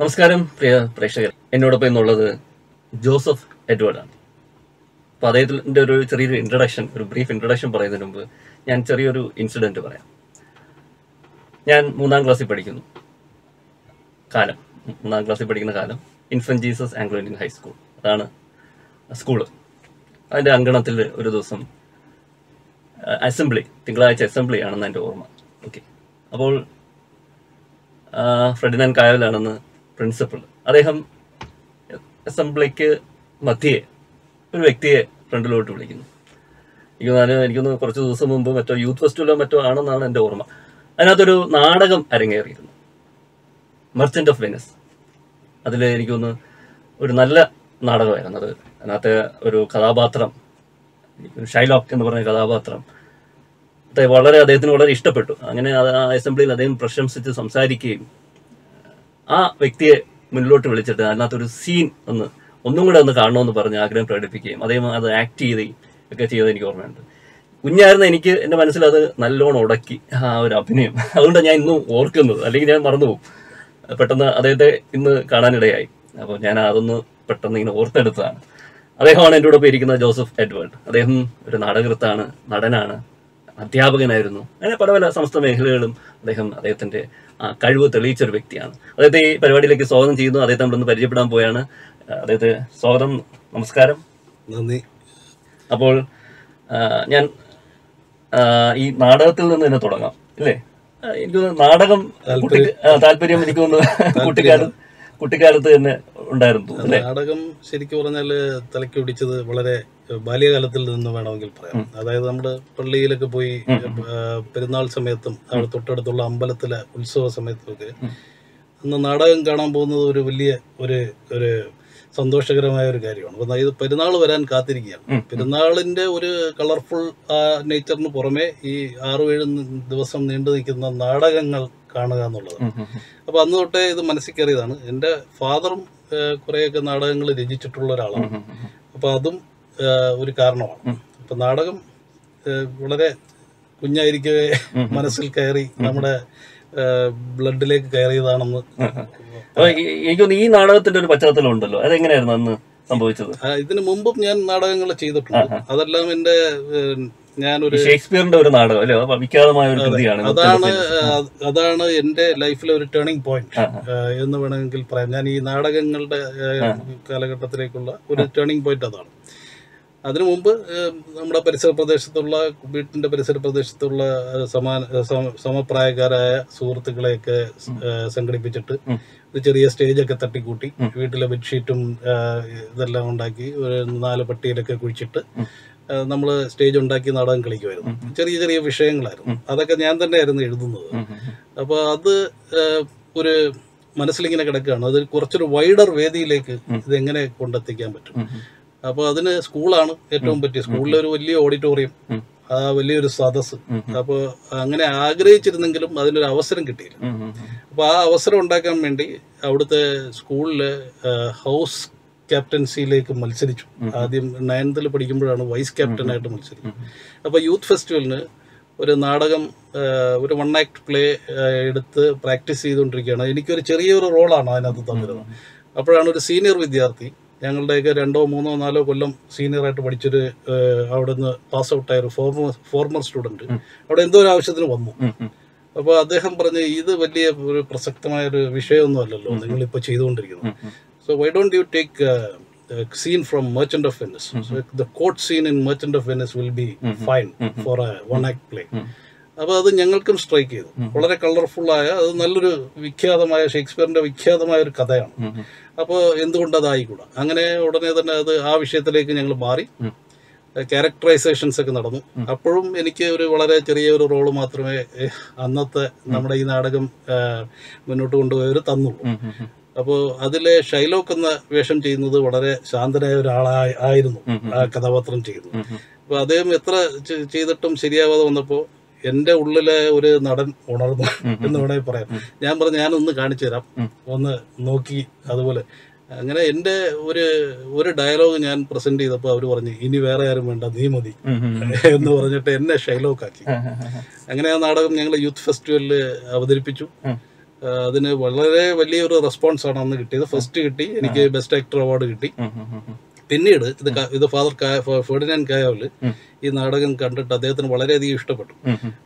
നമസ്കാരം പ്രിയ പ്രേക്ഷകർ എന്നോടൊപ്പം എന്നുള്ളത് ജോസഫ് എഡ്വേർഡ് ആണ് അപ്പൊ അദ്ദേഹത്തിന്റെ ഒരു ചെറിയൊരു ഇൻട്രഡക്ഷൻ ഒരു ബ്രീഫ് ഇൻട്രഡക്ഷൻ പറയുന്നതിന് മുമ്പ് ഞാൻ ചെറിയൊരു ഇൻസിഡന്റ് പറയാം. ഞാൻ മൂന്നാം ക്ലാസ്സിൽ പഠിക്കുന്നു. കാലം. മൂന്നാം ക്ലാസ്സിൽ പഠിക്കുന്ന കാലം. Infant Jesus Anglo Indian high school അതാണ് സ്കൂൾ അതിന്റെ അങ്കണത്തിൽ ഒരു ദിവസം അസംബ്ലി തിങ്കളാഴ്ച അസംബ്ലി ആണെന്ന് എന്റെ ഓർമ്മ. ഓക്കെ അപ്പോൾ ഫ്രെഡിനാൻ കായലാണെന്ന് പ്രിൻസിപ്പൾ അദ്ദേഹം അസംബ്ലിക്ക് മധ്യേ ഒരു വ്യക്തിയെ ഫ്രണ്ടിലോട്ട് വിളിക്കുന്നു. എനിക്ക് ഞാൻ എനിക്കൊന്ന് കുറച്ച് ദിവസം മുമ്പ് മറ്റോ യൂത്ത് ഫെസ്റ്റിവലോ മറ്റോ ആണെന്നാണ് എന്റെ ഓർമ്മ. അതിനകത്തൊരു നാടകം അരങ്ങേറിയിരുന്നു. മെർച്ചന്റ് ഓഫ് വെനസ് അതിൽ എനിക്കൊന്ന് ഒരു നല്ല നാടകമായിരുന്നു. അത് അതിനകത്തെ ഒരു കഥാപാത്രം ഷൈലോക്ക് എന്ന് പറഞ്ഞ കഥാപാത്രം. വളരെ അദ്ദേഹത്തിന് വളരെ ഇഷ്ടപ്പെട്ടു. അങ്ങനെ അസംബ്ലിയിൽ അദ്ദേഹം പ്രശംസിച്ച് സംസാരിക്കുകയും ആ വ്യക്തിയെ മുന്നിലോട്ട് വിളിച്ചിട്ട് അതിനകത്തൊരു സീൻ ഒന്ന് ഒന്നും കൂടെ ഒന്ന് കാണണമെന്ന് പറഞ്ഞ് ആഗ്രഹം പ്രകടിപ്പിക്കുകയും അതേ അത് ആക്ട് ചെയ്യുകയും ഒക്കെ ചെയ്തത് എനിക്ക് ഓർമ്മയുണ്ട്. കുഞ്ഞായിരുന്ന എനിക്ക് എന്റെ മനസ്സിൽ അത് നല്ലോണം ഉടക്കി ആ ഒരു അഭിനയം. അതുകൊണ്ടാണ് ഞാൻ ഇന്നും ഓർക്കുന്നത്. അല്ലെങ്കിൽ ഞാൻ മറന്നുപോകും. പെട്ടെന്ന് അദ്ദേഹത്തെ ഇന്ന് കാണാനിടയായി. അപ്പോൾ ഞാൻ അതൊന്ന് പെട്ടെന്ന് ഇങ്ങനെ ഓർത്തെടുത്തതാണ്. അദ്ദേഹമാണ് എന്റെ കൂടെ ഇരിക്കുന്ന ജോസഫ് എഡ്വേർഡ്. അദ്ദേഹം ഒരു നാടകൃത്താണ് നടനാണ്. അധ്യാപകനായിരുന്നു. അങ്ങനെ പല പല സമസ്ത മേഖലകളും അദ്ദേഹം അദ്ദേഹത്തിന്റെ കഴിവ് തെളിയിച്ച ഒരു വ്യക്തിയാണ്. അദ്ദേഹത്തെ ഈ പരിപാടിയിലേക്ക് സ്വാഗതം ചെയ്യുന്നു. അദ്ദേഹത്തെ നമ്മളൊന്ന് പരിചയപ്പെടാൻ പോയാണ്. അദ്ദേഹത്തെ സ്വാഗതം നമസ്കാരം. നന്ദി. അപ്പോൾ ഞാൻ ഈ നാടകത്തിൽ നിന്ന് തന്നെ തുടങ്ങാം അല്ലേ? എനിക്ക് നാടകം താല്പര്യം എനിക്ക് തോന്നുന്നു കുട്ടിക്കാലത്ത് കുട്ടിക്കാലത്ത് തന്നെ ഉണ്ടായിരുന്നു നാടകം ശരിക്കും പറഞ്ഞാൽ തലയ്ക്ക് പിടിച്ചത് വളരെ ബാല്യകാലത്തിൽ നിന്ന് വേണമെങ്കിൽ പറയാം. അതായത് നമ്മുടെ പള്ളിയിലൊക്കെ പോയി പെരുന്നാൾ സമയത്തും അവിടെ തൊട്ടടുത്തുള്ള അമ്പലത്തിലെ ഉത്സവ സമയത്തുമൊക്കെ അന്ന് നാടകം കാണാൻ പോകുന്നത് ഒരു വലിയ ഒരു ഒരു സന്തോഷകരമായ ഒരു കാര്യമാണ്. അപ്പം ഇത് പെരുന്നാൾ വരാൻ കാത്തിരിക്കുകയാണ്. പെരുന്നാളിന്റെ ഒരു കളർഫുൾ നേച്ചറിന് പുറമെ ഈ ആറു ഏഴ് ദിവസം നീണ്ടു നിൽക്കുന്ന നാടകങ്ങൾ കാണുക എന്നുള്ളത്. അപ്പൊ അന്ന് തൊട്ടേ ഇത് മനസ്സിൽ കയറിയതാണ് എന്റെ ഫാദറും കുറേയൊക്കെ നാടകങ്ങൾ രചിച്ചിട്ടുള്ള ഒരാളാണ്. അപ്പൊ അതും ഒരു കാരണമാണ്. ഇപ്പൊ നാടകം വളരെ കുഞ്ഞായിരിക്കവേ മനസ്സിൽ കയറി നമ്മുടെ ബ്ലഡിലേക്ക് കയറിയതാണെന്ന് എനിക്കൊന്ന് ഈ- നാടകത്തിന്റെ ഒരു പശ്ചാത്തലം ഉണ്ടല്ലോ അതെങ്ങനെയായിരുന്നു അന്ന് സംഭവിച്ചത്? ഇതിനു മുമ്പും ഞാൻ നാടകങ്ങൾ ചെയ്തിട്ടുണ്ട്. അതെല്ലാം എന്റെ ഞാനൊരു ഷേക്സ്പിയറിന്റെ ഒരു നാടകം അല്ലേ? അത് വിഖ്യാതമായ ഒരു കൃതിയാണ് അതാണ് അതാണ് എന്റെ ലൈഫിലെ ഒരു ടേണിംഗ് പോയിന്റ് എന്ന് വേണമെങ്കിൽ പറയാം. ഞാൻ ഈ നാടകങ്ങളുടെ കാലഘട്ടത്തിലേക്കുള്ള ഒരു ടേണിംഗ് പോയിന്റ് അതാണ്. അതിനു മുമ്പ് നമ്മുടെ പരിസര പ്രദേശത്തുള്ള വീട്ടിന്റെ പരിസര പ്രദേശത്തുള്ള സമാന സമപ്രായക്കാരായ സുഹൃത്തുക്കളെയൊക്കെ സംഘടിപ്പിച്ചിട്ട് ഒരു ചെറിയ സ്റ്റേജൊക്കെ തട്ടിക്കൂട്ടി വീട്ടിലെ ബെഡ്ഷീറ്റും ഇതെല്ലാം ഉണ്ടാക്കി ഒരു നാല് പട്ടിയിലൊക്കെ കുഴിച്ചിട്ട് നമ്മൾ സ്റ്റേജ് ഉണ്ടാക്കി നാടകം കളിക്കുമായിരുന്നു. ചെറിയ ചെറിയ വിഷയങ്ങളായിരുന്നു. അതൊക്കെ ഞാൻ തന്നെയായിരുന്നു എഴുതുന്നത്. അപ്പോൾ അത് ഒരു മനസ്സിലിങ്ങനെ കിടക്കുകയാണ്. അത് കുറച്ചൊരു വൈഡർ വേദിയിലേക്ക് ഇതെങ്ങനെ കൊണ്ടെത്തിക്കാൻ പറ്റും? അപ്പൊ അതിന് സ്കൂളാണ് ഏറ്റവും പറ്റിയ. സ്കൂളിലൊരു വലിയ ഓഡിറ്റോറിയം ആ വലിയൊരു സദസ് അപ്പൊ അങ്ങനെ ആഗ്രഹിച്ചിരുന്നെങ്കിലും അതിനൊരു അവസരം കിട്ടിയില്ല. അപ്പൊ ആ അവസരം ഉണ്ടാക്കാൻ വേണ്ടി അവിടുത്തെ സ്കൂളിൽ ഹൗസ് ക്യാപ്റ്റൻസിയിലേക്ക് മത്സരിച്ചു. ആദ്യം നയൻത്തിൽ പഠിക്കുമ്പോഴാണ് വൈസ് ക്യാപ്റ്റനായിട്ട് മത്സരിച്ചു അപ്പൊ യൂത്ത് ഫെസ്റ്റിവലിന് ഒരു നാടകം ഒരു വൺ ആക്ട് പ്ലേ എടുത്ത് പ്രാക്ടീസ് ചെയ്തുകൊണ്ടിരിക്കുകയാണ്. എനിക്കൊരു ചെറിയൊരു റോളാണ് അതിനകത്ത് തന്നിരുന്നത്. അപ്പോഴാണ് ഒരു സീനിയർ വിദ്യാർത്ഥി ഞങ്ങളുടെയൊക്കെ രണ്ടോ മൂന്നോ നാലോ കൊല്ലം സീനിയറായിട്ട് പഠിച്ചൊരു അവിടെ അവിടുന്ന് പാസ് ഔട്ടായ ഒരു ഫോർമർ ഫോർമർ സ്റ്റുഡന്റ് അവിടെ എന്തോ ഒരു ആവശ്യത്തിന് വന്നു. അപ്പോൾ അദ്ദേഹം പറഞ്ഞ് ഇത് വലിയ ഒരു പ്രസക്തമായ ഒരു വിഷയമൊന്നും അല്ലല്ലോ നിങ്ങളിപ്പോൾ ചെയ്തുകൊണ്ടിരിക്കുന്നത് so why don't you take scene from Merchant of Venice the court scene in Merchant of Venice will be fine for a one act play അപ്പോൾ അത് ഞങ്ങൾക്കും സ്ട്രൈക്ക് ചെയ്തു. വളരെ കളർഫുള്ളായ അത് നല്ലൊരു വിഖ്യാതമായ ഷേക്സ്പിയറിന്റെ വിഖ്യാതമായ ഒരു കഥയാണ് അപ്പോൾ എന്തുകൊണ്ട് അതായിക്കൂടാ അങ്ങനെ ഉടനെ തന്നെ അത് ആ വിഷയത്തിലേക്ക് ഞങ്ങൾ മാറി. ക്യാരക്ടറൈസേഷൻസ് ഒക്കെ നടന്നു. അപ്പോഴും എനിക്ക് ഒരു വളരെ ചെറിയ ഒരു റോൾ മാത്രമേ അന്നത്തെ നമ്മുടെ ഈ നാടകം മുന്നോട്ട് കൊണ്ടുപോയവർ തന്നുള്ളൂ. അപ്പോൾ അതിലെ ഷൈലോക്ക് എന്ന വേഷം ചെയ്യുന്നത് വളരെ ശാന്തനായ ഒരാളായിരുന്നു ആ കഥാപാത്രം ചെയ്യുന്നത്. അപ്പോൾ അദ്ദേഹം എത്ര ചെയ്തിട്ടും ശരിയാവാതെ വന്നപ്പോൾ എന്റെ ഉള്ളിലെ ഒരു നടൻ ഉണർന്നു എന്ന് വേണമെങ്കിൽ പറയാം. ഞാൻ പറഞ്ഞു ഞാനൊന്ന് കാണിച്ചു തരാം. ഒന്ന് നോക്കി അതുപോലെ. അങ്ങനെ എന്റെ ഒരു ഒരു ഡയലോഗ് ഞാൻ പ്രസന്റ് ചെയ്തപ്പോൾ അവർ പറഞ്ഞു ഇനി വേറെ ആരും വേണ്ട നീ മതി. എന്ന് പറഞ്ഞിട്ട് എന്നെ ഷൈലോക്ക് ആക്കി അങ്ങനെ ആ നാടകം ഞങ്ങൾ യൂത്ത് ഫെസ്റ്റിവലിൽ അവതരിപ്പിച്ചു. അതിന് വളരെ വലിയൊരു റെസ്പോൺസ് ആണ് അന്ന് കിട്ടിയത്. ഫസ്റ്റ് കിട്ടി എനിക്ക് ബെസ്റ്റ് ആക്ടർ അവാർഡ് കിട്ടി. പിന്നീട് ഇത് ഇത് ഫാദർ ഫെഡിനാൻ കായാവിൽ ഈ നാടകം കണ്ടിട്ട് അദ്ദേഹത്തിന് വളരെയധികം ഇഷ്ടപ്പെട്ടു.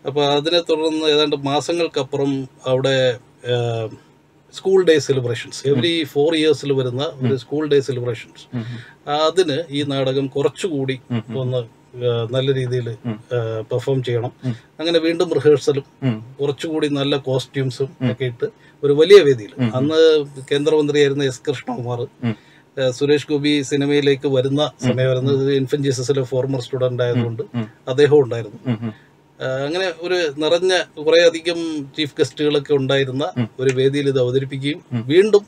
അപ്പോൾ അതിനെ തുടർന്ന് ഏതാണ്ട് മാസങ്ങൾക്കപ്പുറം അവിടെ school day celebrations every four ഇയേഴ്സിൽ വരുന്ന ഒരു സ്കൂൾ ഡേ സെലിബ്രേഷൻസ്. അതിന് ഈ നാടകം കുറച്ചുകൂടി. ഒന്ന് നല്ല രീതിയിൽ പെർഫോം ചെയ്യണം. അങ്ങനെ വീണ്ടും റിഹേഴ്സലും കുറച്ചുകൂടി നല്ല കോസ്റ്റ്യൂംസും ഒക്കെ ഇട്ട് ഒരു വലിയ വേദിയിൽ. അന്ന് കേന്ദ്രമന്ത്രിയായിരുന്ന എസ് കൃഷ്ണകുമാർ സുരേഷ് ഗോപി സിനിമയിലേക്ക് വരുന്ന സമയം വരുന്നത് ഇൻഫൻ ജീസസിലെ ഫോർമർ സ്റ്റുഡന്റ് ആയതുകൊണ്ട് അദ്ദേഹം ഉണ്ടായിരുന്നു. അങ്ങനെ ഒരു നിറഞ്ഞ കുറെ അധികം ചീഫ് ഗസ്റ്റുകളൊക്കെ ഉണ്ടായിരുന്ന ഒരു വേദിയിൽ ഇത് അവതരിപ്പിക്കുകയും വീണ്ടും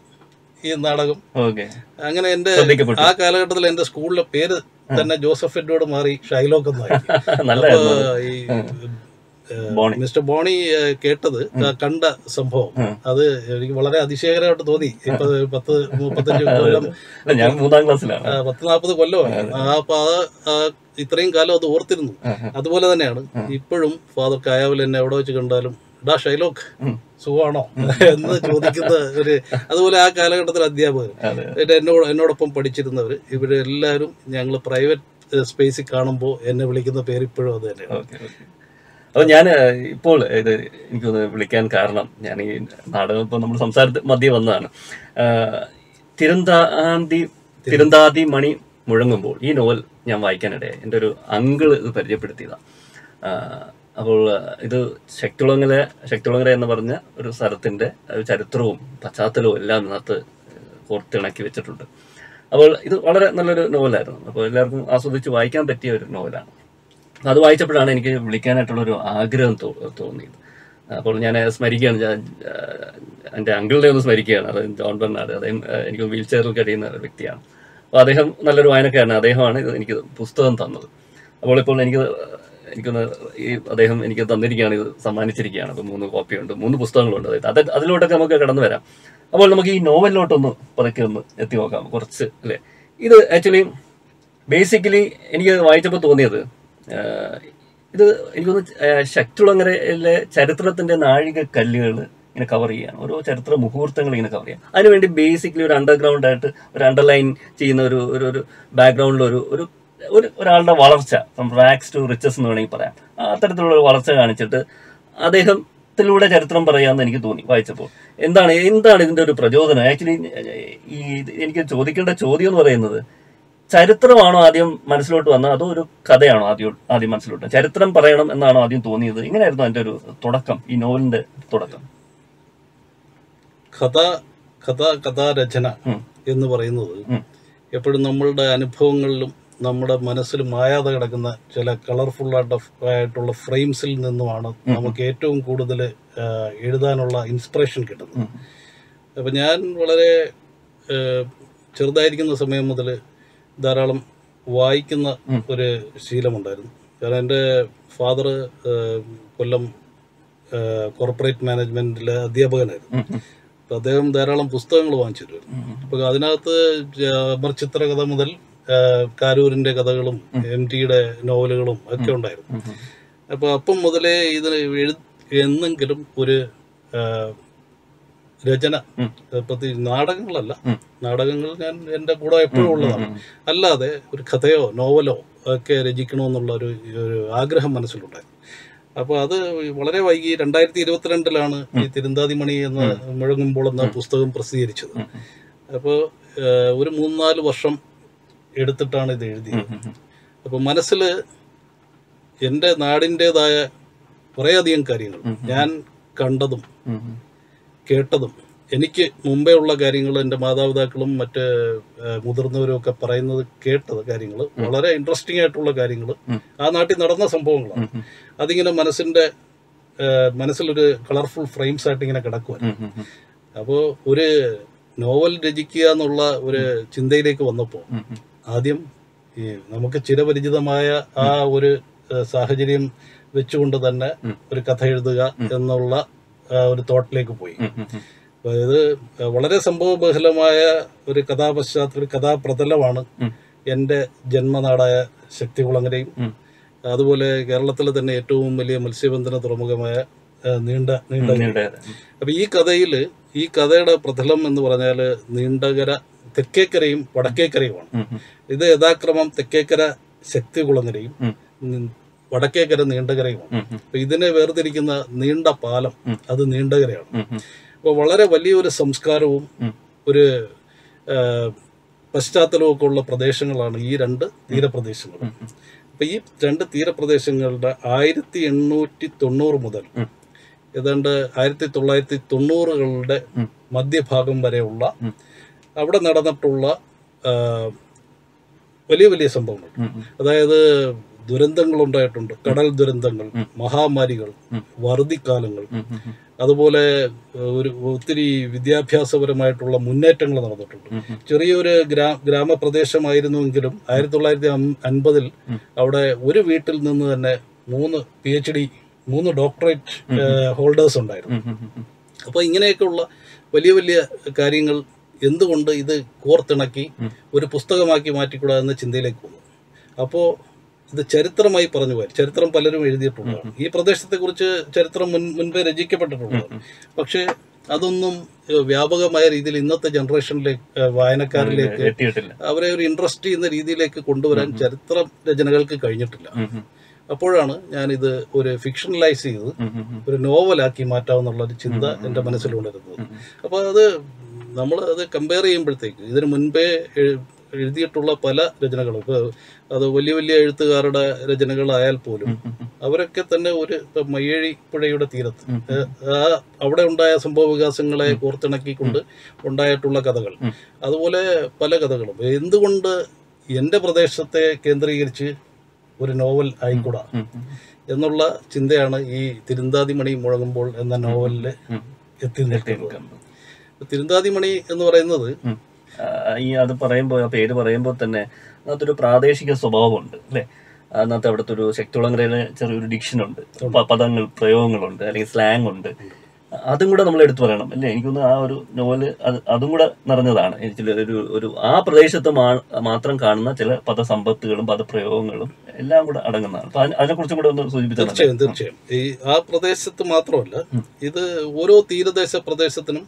ഈ നാടകം. അങ്ങനെ എന്റെ ആ കാലഘട്ടത്തിൽ എന്റെ സ്കൂളിലെ പേര് തന്നെ ജോസഫ് എഡ്വേർഡ് മാറി ഷൈലോക്ക് എന്നായി. മിസ്റ്റർ ബോണി കേട്ടത് കണ്ട സംഭവം. അത് എനിക്ക് വളരെ അതിശയകരമായിട്ട് തോന്നി. ഇപ്പൊ പത്ത് മുപ്പത്തഞ്ച് കൊല്ലം പത്ത് നാൽപ്പത് കൊല്ലമാണ് അപ്പൊ അത് ഇത്രയും കാലം അത് ഓർത്തിരുന്നു. അതുപോലെ തന്നെയാണ് ഇപ്പോഴും ഫാദർ കായാവൽ എന്നെ എവിടെ വെച്ച് കണ്ടാലും ഡാ ഷൈലോക്ക് സുഖമാണോ? എന്ന് ചോദിക്കുന്ന ഒരു അതുപോലെ ആ കാലഘട്ടത്തിലെ അധ്യാപകർ. എന്നോട് എന്നോടൊപ്പം പഠിച്ചിരുന്നവർ ഇവരെല്ലാവരും ഞങ്ങൾ പ്രൈവറ്റ് സ്പേസിൽ കാണുമ്പോൾ എന്നെ വിളിക്കുന്ന പേര് ഇപ്പോഴും അത് തന്നെയാണ്. ഓക്കെ ഓക്കെ അപ്പൊ ഞാൻ ഇപ്പോൾ ഇത് എനിക്കൊന്ന് വിളിക്കാൻ കാരണം ഞാൻ ഈ നാടകം ഇപ്പോൾ നമ്മൾ സംസാരത്തിൽ മധ്യ വന്നതാണ്. തിരുന്താന്തി തിരുന്താതി മണി മുഴങ്ങുമ്പോൾ ഈ നോവൽ ഞാൻ വായിക്കാനിടയായി. എന്റെ ഒരു അങ്കിൾ ഇത് പരിചയപ്പെടുത്തിയതാണ് അപ്പോൾ ഇത് ശക്തികുളങ്ങര ശക്തികുളങ്ങര എന്ന് പറഞ്ഞ ഒരു സ്ഥലത്തിന്റെ ചരിത്രവും പശ്ചാത്തലവും എല്ലാം ഇതിനകത്ത് കോർത്തിണക്കി വെച്ചിട്ടുണ്ട്. അപ്പോൾ ഇത് വളരെ നല്ലൊരു നോവലായിരുന്നു. അപ്പോൾ എല്ലാവർക്കും ആസ്വദിച്ച് വായിക്കാൻ പറ്റിയ ഒരു നോവലാണ്. അത് വായിച്ചപ്പോഴാണ് എനിക്ക് വിളിക്കാനായിട്ടുള്ളൊരു ആഗ്രഹം തോന്നിയത്. അപ്പോൾ ഞാൻ സ്മരിക്കുകയാണ് എന്റെ അങ്കിളിനെ ഒന്ന് സ്മരിക്കുകയാണ്. അത് ജോൺ ബെർണാഡ് അദ്ദേഹം എനിക്ക് വീൽ ചെയറിൽ കഴിയുന്ന ഒരു വ്യക്തിയാണ്. അപ്പോൾ അദ്ദേഹം നല്ലൊരു വായനക്കാരനാണ്. അദ്ദേഹമാണ് എനിക്ക് പുസ്തകം തന്നത്. അപ്പോൾ ഇപ്പോൾ എനിക്ക് എനിക്കൊന്ന് ഈ അദ്ദേഹം എനിക്ക് തന്നിരിക്കുകയാണ് ഇത് സമ്മാനിച്ചിരിക്കുകയാണ്. അപ്പോൾ മൂന്ന് കോപ്പിയുണ്ട് മൂന്ന് പുസ്തകങ്ങളുണ്ട് അതായത് അത് അതിലോട്ടൊക്കെ നമുക്ക് കടന്നു വരാം. അപ്പോൾ നമുക്ക് ഈ നോവലിലോട്ടൊന്ന് പതുക്കെ ഒന്ന് എത്തി നോക്കാം. കുറച്ച് അല്ലേ? ഇത് ആക്ച്വലി ബേസിക്കലി എനിക്ക് വായിച്ചപ്പോൾ തോന്നിയത് ഇത് എനിക്കൊന്ന് ശക്തിയുളങ്ങരയിലെ ചരിത്രത്തിന്റെ നാഴിക കല്ലുകൾ ഇങ്ങനെ കവർ ചെയ്യാണ്. ഓരോ ചരിത്ര മുഹൂർത്തങ്ങൾ ഇങ്ങനെ കവർ ചെയ്യാം അതിനുവേണ്ടി ബേസിക്കലി ഒരു അണ്ടർഗ്രൗണ്ട് ആയിട്ട് ഒരു അണ്ടർലൈൻ ചെയ്യുന്ന ഒരു ഒരു ബാക്ക്ഗ്രൗണ്ടിൽ ഒരു ഒരു ഒരു ഒരാളുടെ വളർച്ച ഫ്രം റാക്സ് ടു റിച്ചസ് എന്ന് വേണമെങ്കിൽ പറയാം. അത്തരത്തിലുള്ള ഒരു വളർച്ച കാണിച്ചിട്ട് അദ്ദേഹത്തിലൂടെ ചരിത്രം പറയാമെന്ന് എനിക്ക് തോന്നി വായിച്ചപ്പോൾ. എന്താണ് എന്താണ് ഇതിന്റെ ഒരു പ്രചോദനം? ആക്ച്വലി ഈ എനിക്ക് ചോദിക്കേണ്ട ചോദ്യം എന്ന് പറയുന്നത് ചരിത്രമാണോ ആദ്യം മനസ്സിലോട്ട് വന്നത്? അതോ ഒരു കഥയാണോ ആദ്യം ആദ്യം മനസ്സിലോട്ട്? ചരിത്രം പറയണം എന്നാണോ ആദ്യം തോന്നിയത്? ഇങ്ങനെയായിരുന്നു അതിന്റെ ഒരു തുടക്കം ഈ നോവലിന്റെ തുടക്കം. കഥ കഥ കഥാരചന. എന്ന് പറയുന്നത് എപ്പോഴും നമ്മളുടെ അനുഭവങ്ങളിലും നമ്മുടെ മനസ്സിൽ മായാതെ കിടക്കുന്ന ചില കളർഫുൾ ആയിട്ടുള്ള ഫ്രെയിംസിൽ നിന്നുമാണ് നമുക്ക് ഏറ്റവും കൂടുതൽ എഴുതാനുള്ള ഇൻസ്പിറേഷൻ കിട്ടുന്നത്. അപ്പം ഞാൻ വളരെ ചെറുതായിരിക്കുന്ന സമയം മുതൽ ധാരാളം വായിക്കുന്ന ഒരു ശീലമുണ്ടായിരുന്നു. കാരണം എന്റെ ഫാദർ കൊല്ലം കോർപ്പറേറ്റ് മാനേജ്മെന്റിലെ അധ്യാപകനായിരുന്നു. അപ്പോൾ അദ്ദേഹം ധാരാളം പുസ്തകങ്ങൾ വാങ്ങിച്ചു തരുമായിരുന്നു. അപ്പോൾ അതിനകത്ത് അമർചിത്ര കഥ മുതൽ കാരൂരിന്റെ കാരൂരിന്റെ കഥകളും എം ടിയുടെ നോവലുകളും ഒക്കെ ഉണ്ടായിരുന്നു. അപ്പോൾ അപ്പം മുതലേ ഇതിന് എഴു എന്നെങ്കിലും ഒരു രചന. പ്രത്യേകിച്ച് നാടകങ്ങളല്ല. നാടകങ്ങൾ ഞാൻ എന്റെ കൂടെ എപ്പോഴും ഉള്ളതാണ്. അല്ലാതെ ഒരു കഥയോ നോവലോ ഒക്കെ രചിക്കണമെന്നുള്ള ഒരു ഒരു ആഗ്രഹം മനസ്സിലുണ്ടായിരുന്നു അപ്പോൾ അത് വളരെ വൈകി രണ്ടായിരത്തി ഇരുപത്തിരണ്ടിലാണ് ഈ തിരുന്താതിമണി എന്ന് മുഴങ്ങുമ്പോൾ എന്ന പുസ്തകം പ്രസിദ്ധീകരിച്ചത്. അപ്പോൾ ഒരു മൂന്നാൽ വർഷം എടുത്തിട്ടാണ് ഇത് എഴുതിയത്. അപ്പോൾ മനസ്സിൽ എന്റെ നാടിന്റെതായ കുറേയധികം കാര്യങ്ങൾ ഞാൻ കണ്ടതും. കേട്ടതും. എനിക്ക് മുമ്പേ ഉള്ള കാര്യങ്ങൾ എന്റെ മാതാപിതാക്കളും മറ്റ് മുതിർന്നവരും ഒക്കെ പറയുന്നത് കേട്ടത് കാര്യങ്ങൾ വളരെ ഇൻട്രസ്റ്റിംഗ് ആയിട്ടുള്ള കാര്യങ്ങൾ. ആ നാട്ടിൽ നടന്ന സംഭവങ്ങളാണ്. അതിങ്ങനെ മനസ്സിന്റെ മനസ്സിലൊരു കളർഫുൾ ഫ്രെയിംസ് ആയിട്ട് ഇങ്ങനെ ഉം. അപ്പോൾ ഒരു നോവൽ രചിക്കുക എന്നുള്ള ഒരു ചിന്തയിലേക്ക് വന്നപ്പോൾ. ആദ്യം ഈ നമുക്ക് ചിരപരിചിതമായ ആ ഒരു സാഹചര്യം വെച്ചുകൊണ്ട് തന്നെ ഒരു കഥ എഴുതുക എന്നുള്ള ഒരു തോട്ടിലേക്ക് പോയി. അതായത് വളരെ സംഭവബഹലമായ ഒരു കഥാപശ്ചാത്ത ഒരു കഥാപ്രതലമാണ്. എന്റെ ജന്മനാടായ ശക്തികുളങ്ങരയും. അതുപോലെ കേരളത്തിലെ തന്നെ ഏറ്റവും വലിയ മത്സ്യബന്ധന തുറമുഖമായ നീണ്ട നീണ്ട നീണ്ടകര. അപ്പൊ ഈ കഥയിൽ ഈ കഥയുടെ പ്രതലം എന്ന് പറഞ്ഞാൽ നീണ്ടകര തെക്കേക്കരയും വടക്കേക്കരയുമാണ് ഇത് യഥാക്രമം തെക്കേക്കര ശക്തികുളങ്ങരയും വടക്കേക്കര നീണ്ടകരയുമാണ് അപ്പൊ ഇതിനെ വേർതിരിക്കുന്ന നീണ്ട പാലം. അത് നീണ്ടകരയാണ് അപ്പോൾ വളരെ വലിയൊരു സംസ്കാരവും. ഒരു പശ്ചാത്തലവും ഒക്കെ ഉള്ള പ്രദേശങ്ങളാണ് ഈ രണ്ട് തീരപ്രദേശങ്ങൾ. അപ്പൊ ഈ രണ്ട് തീരപ്രദേശങ്ങളുടെ ആയിരത്തി എണ്ണൂറ്റി തൊണ്ണൂറ് മുതൽ. ഏതാണ്ട് ആയിരത്തി തൊള്ളായിരത്തി തൊണ്ണൂറുകളുടെ മധ്യഭാഗം വരെയുള്ള അവിടെ നടന്നിട്ടുള്ള വലിയ വലിയ സംഭവങ്ങൾ. അതായത് ദുരന്തങ്ങൾ ഉണ്ടായിട്ടുണ്ട് കടൽ ദുരന്തങ്ങൾ മഹാമാരികൾ. വറുതിക്കാലങ്ങൾ. അതുപോലെ ഒരു ഒത്തിരി വിദ്യാഭ്യാസപരമായിട്ടുള്ള മുന്നേറ്റങ്ങൾ നടന്നിട്ടുണ്ട്. ചെറിയൊരു ഗ്രാ ഗ്രാമപ്രദേശമായിരുന്നുവെങ്കിലും ആയിരത്തി തൊള്ളായിരത്തി അൻപതിൽ അവിടെ ഒരു വീട്ടിൽ നിന്ന് തന്നെ മൂന്ന് പി എച്ച് ഡി മൂന്ന് ഡോക്ടറേറ്റ് ഹോൾഡേഴ്സ് ഉണ്ടായിരുന്നു. അപ്പോൾ ഇങ്ങനെയൊക്കെയുള്ള വലിയ വലിയ കാര്യങ്ങൾ എന്തുകൊണ്ട് ഇത് കോർത്തിണക്കി ഒരു പുസ്തകമാക്കി മാറ്റിക്കൂടാ എന്ന ചിന്തയിലേക്ക് പോകുന്നു അപ്പോൾ ഇത് ചരിത്രമായി പറഞ്ഞു പോയി. ചരിത്രം പലരും എഴുതിയിട്ടുണ്ട് ഈ പ്രദേശത്തെ കുറിച്ച് ചരിത്രം മുൻ മുൻപേ രചിക്കപ്പെട്ടിട്ടുള്ളതാണ്. പക്ഷെ അതൊന്നും വ്യാപകമായ രീതിയിൽ ഇന്നത്തെ ജനറേഷനിലേക്ക് വായനക്കാരിലേക്ക് അവരെ ഒരു ഇൻട്രസ്റ്റ് ചെയ്യുന്ന രീതിയിലേക്ക് കൊണ്ടുവരാൻ ചരിത്ര രചനകൾക്ക് കഴിഞ്ഞിട്ടില്ല. അപ്പോഴാണ് ഞാനിത് ഒരു ഫിക്ഷണലൈസ് ചെയ്ത്. ഒരു നോവലാക്കി മാറ്റാമെന്നുള്ള ഒരു ചിന്ത എന്റെ മനസ്സിൽ. അപ്പോൾ അത് നമ്മൾ അത് കമ്പയർ ചെയ്യുമ്പോഴത്തേക്ക് ഇതിനു മുൻപേ എഴുതിയിട്ടുള്ള പല രചനകളും. ഇപ്പോൾ അത് വലിയ വലിയ എഴുത്തുകാരുടെ രചനകളായാൽ പോലും. അവരൊക്കെ തന്നെ ഒരു മയ്യഴി പുഴയുടെ തീരത്ത്. ആ അവിടെ ഉണ്ടായ സംഭവ വികാസങ്ങളെ കോർത്തിണക്കിക്കൊണ്ട് ഉണ്ടായിട്ടുള്ള കഥകൾ. അതുപോലെ പല കഥകളും. എന്തുകൊണ്ട് എന്റെ പ്രദേശത്തെ കേന്ദ്രീകരിച്ച് ഒരു നോവൽ ആയിക്കൂടാ. എന്നുള്ള ചിന്തയാണ് ഈ തിരുന്താതിമണി മുഴങ്ങുമ്പോൾ എന്ന നോവലിൽ. എത്തി നിൽക്കുന്നത് തിരുന്താതിമണി എന്ന് പറയുന്നത് ഈ അത് പറയുമ്പോൾ ആ പേര് പറയുമ്പോൾ തന്നെ അതിനകത്തൊരു പ്രാദേശിക സ്വഭാവമുണ്ട് അല്ലേ? അതിനകത്ത് അവിടുത്തെ ഒരു ശക്തികുളങ്ങരയിലെ ചെറിയൊരു ഡിക്ഷൻ ഉണ്ട്. പദങ്ങൾ പ്രയോഗങ്ങളുണ്ട് അല്ലെങ്കിൽ സ്ലാങ് ഉണ്ട്. അതും കൂടെ നമ്മൾ എടുത്തു പറയണം. അല്ലേ? എനിക്കൊന്ന് ആ ഒരു നോവൽ അത് അതും കൂടെ നിറഞ്ഞതാണ്. എനിക്ക് ഒരു ഒരു ആ പ്രദേശത്ത് മാത്രം കാണുന്ന ചില പദസമ്പത്തുകളും പദപ്രയോഗങ്ങളും എല്ലാം കൂടെ അടങ്ങുന്നതാണ്. അപ്പൊ അതിനെ അതിനെക്കുറിച്ചും കൂടെ ഒന്ന് സൂചിപ്പിച്ചാൽ തീർച്ചയായും തീർച്ചയായും. ഈ ആ പ്രദേശത്ത് മാത്രമല്ല ഇത് ഓരോ തീരദേശ പ്രദേശത്തിനും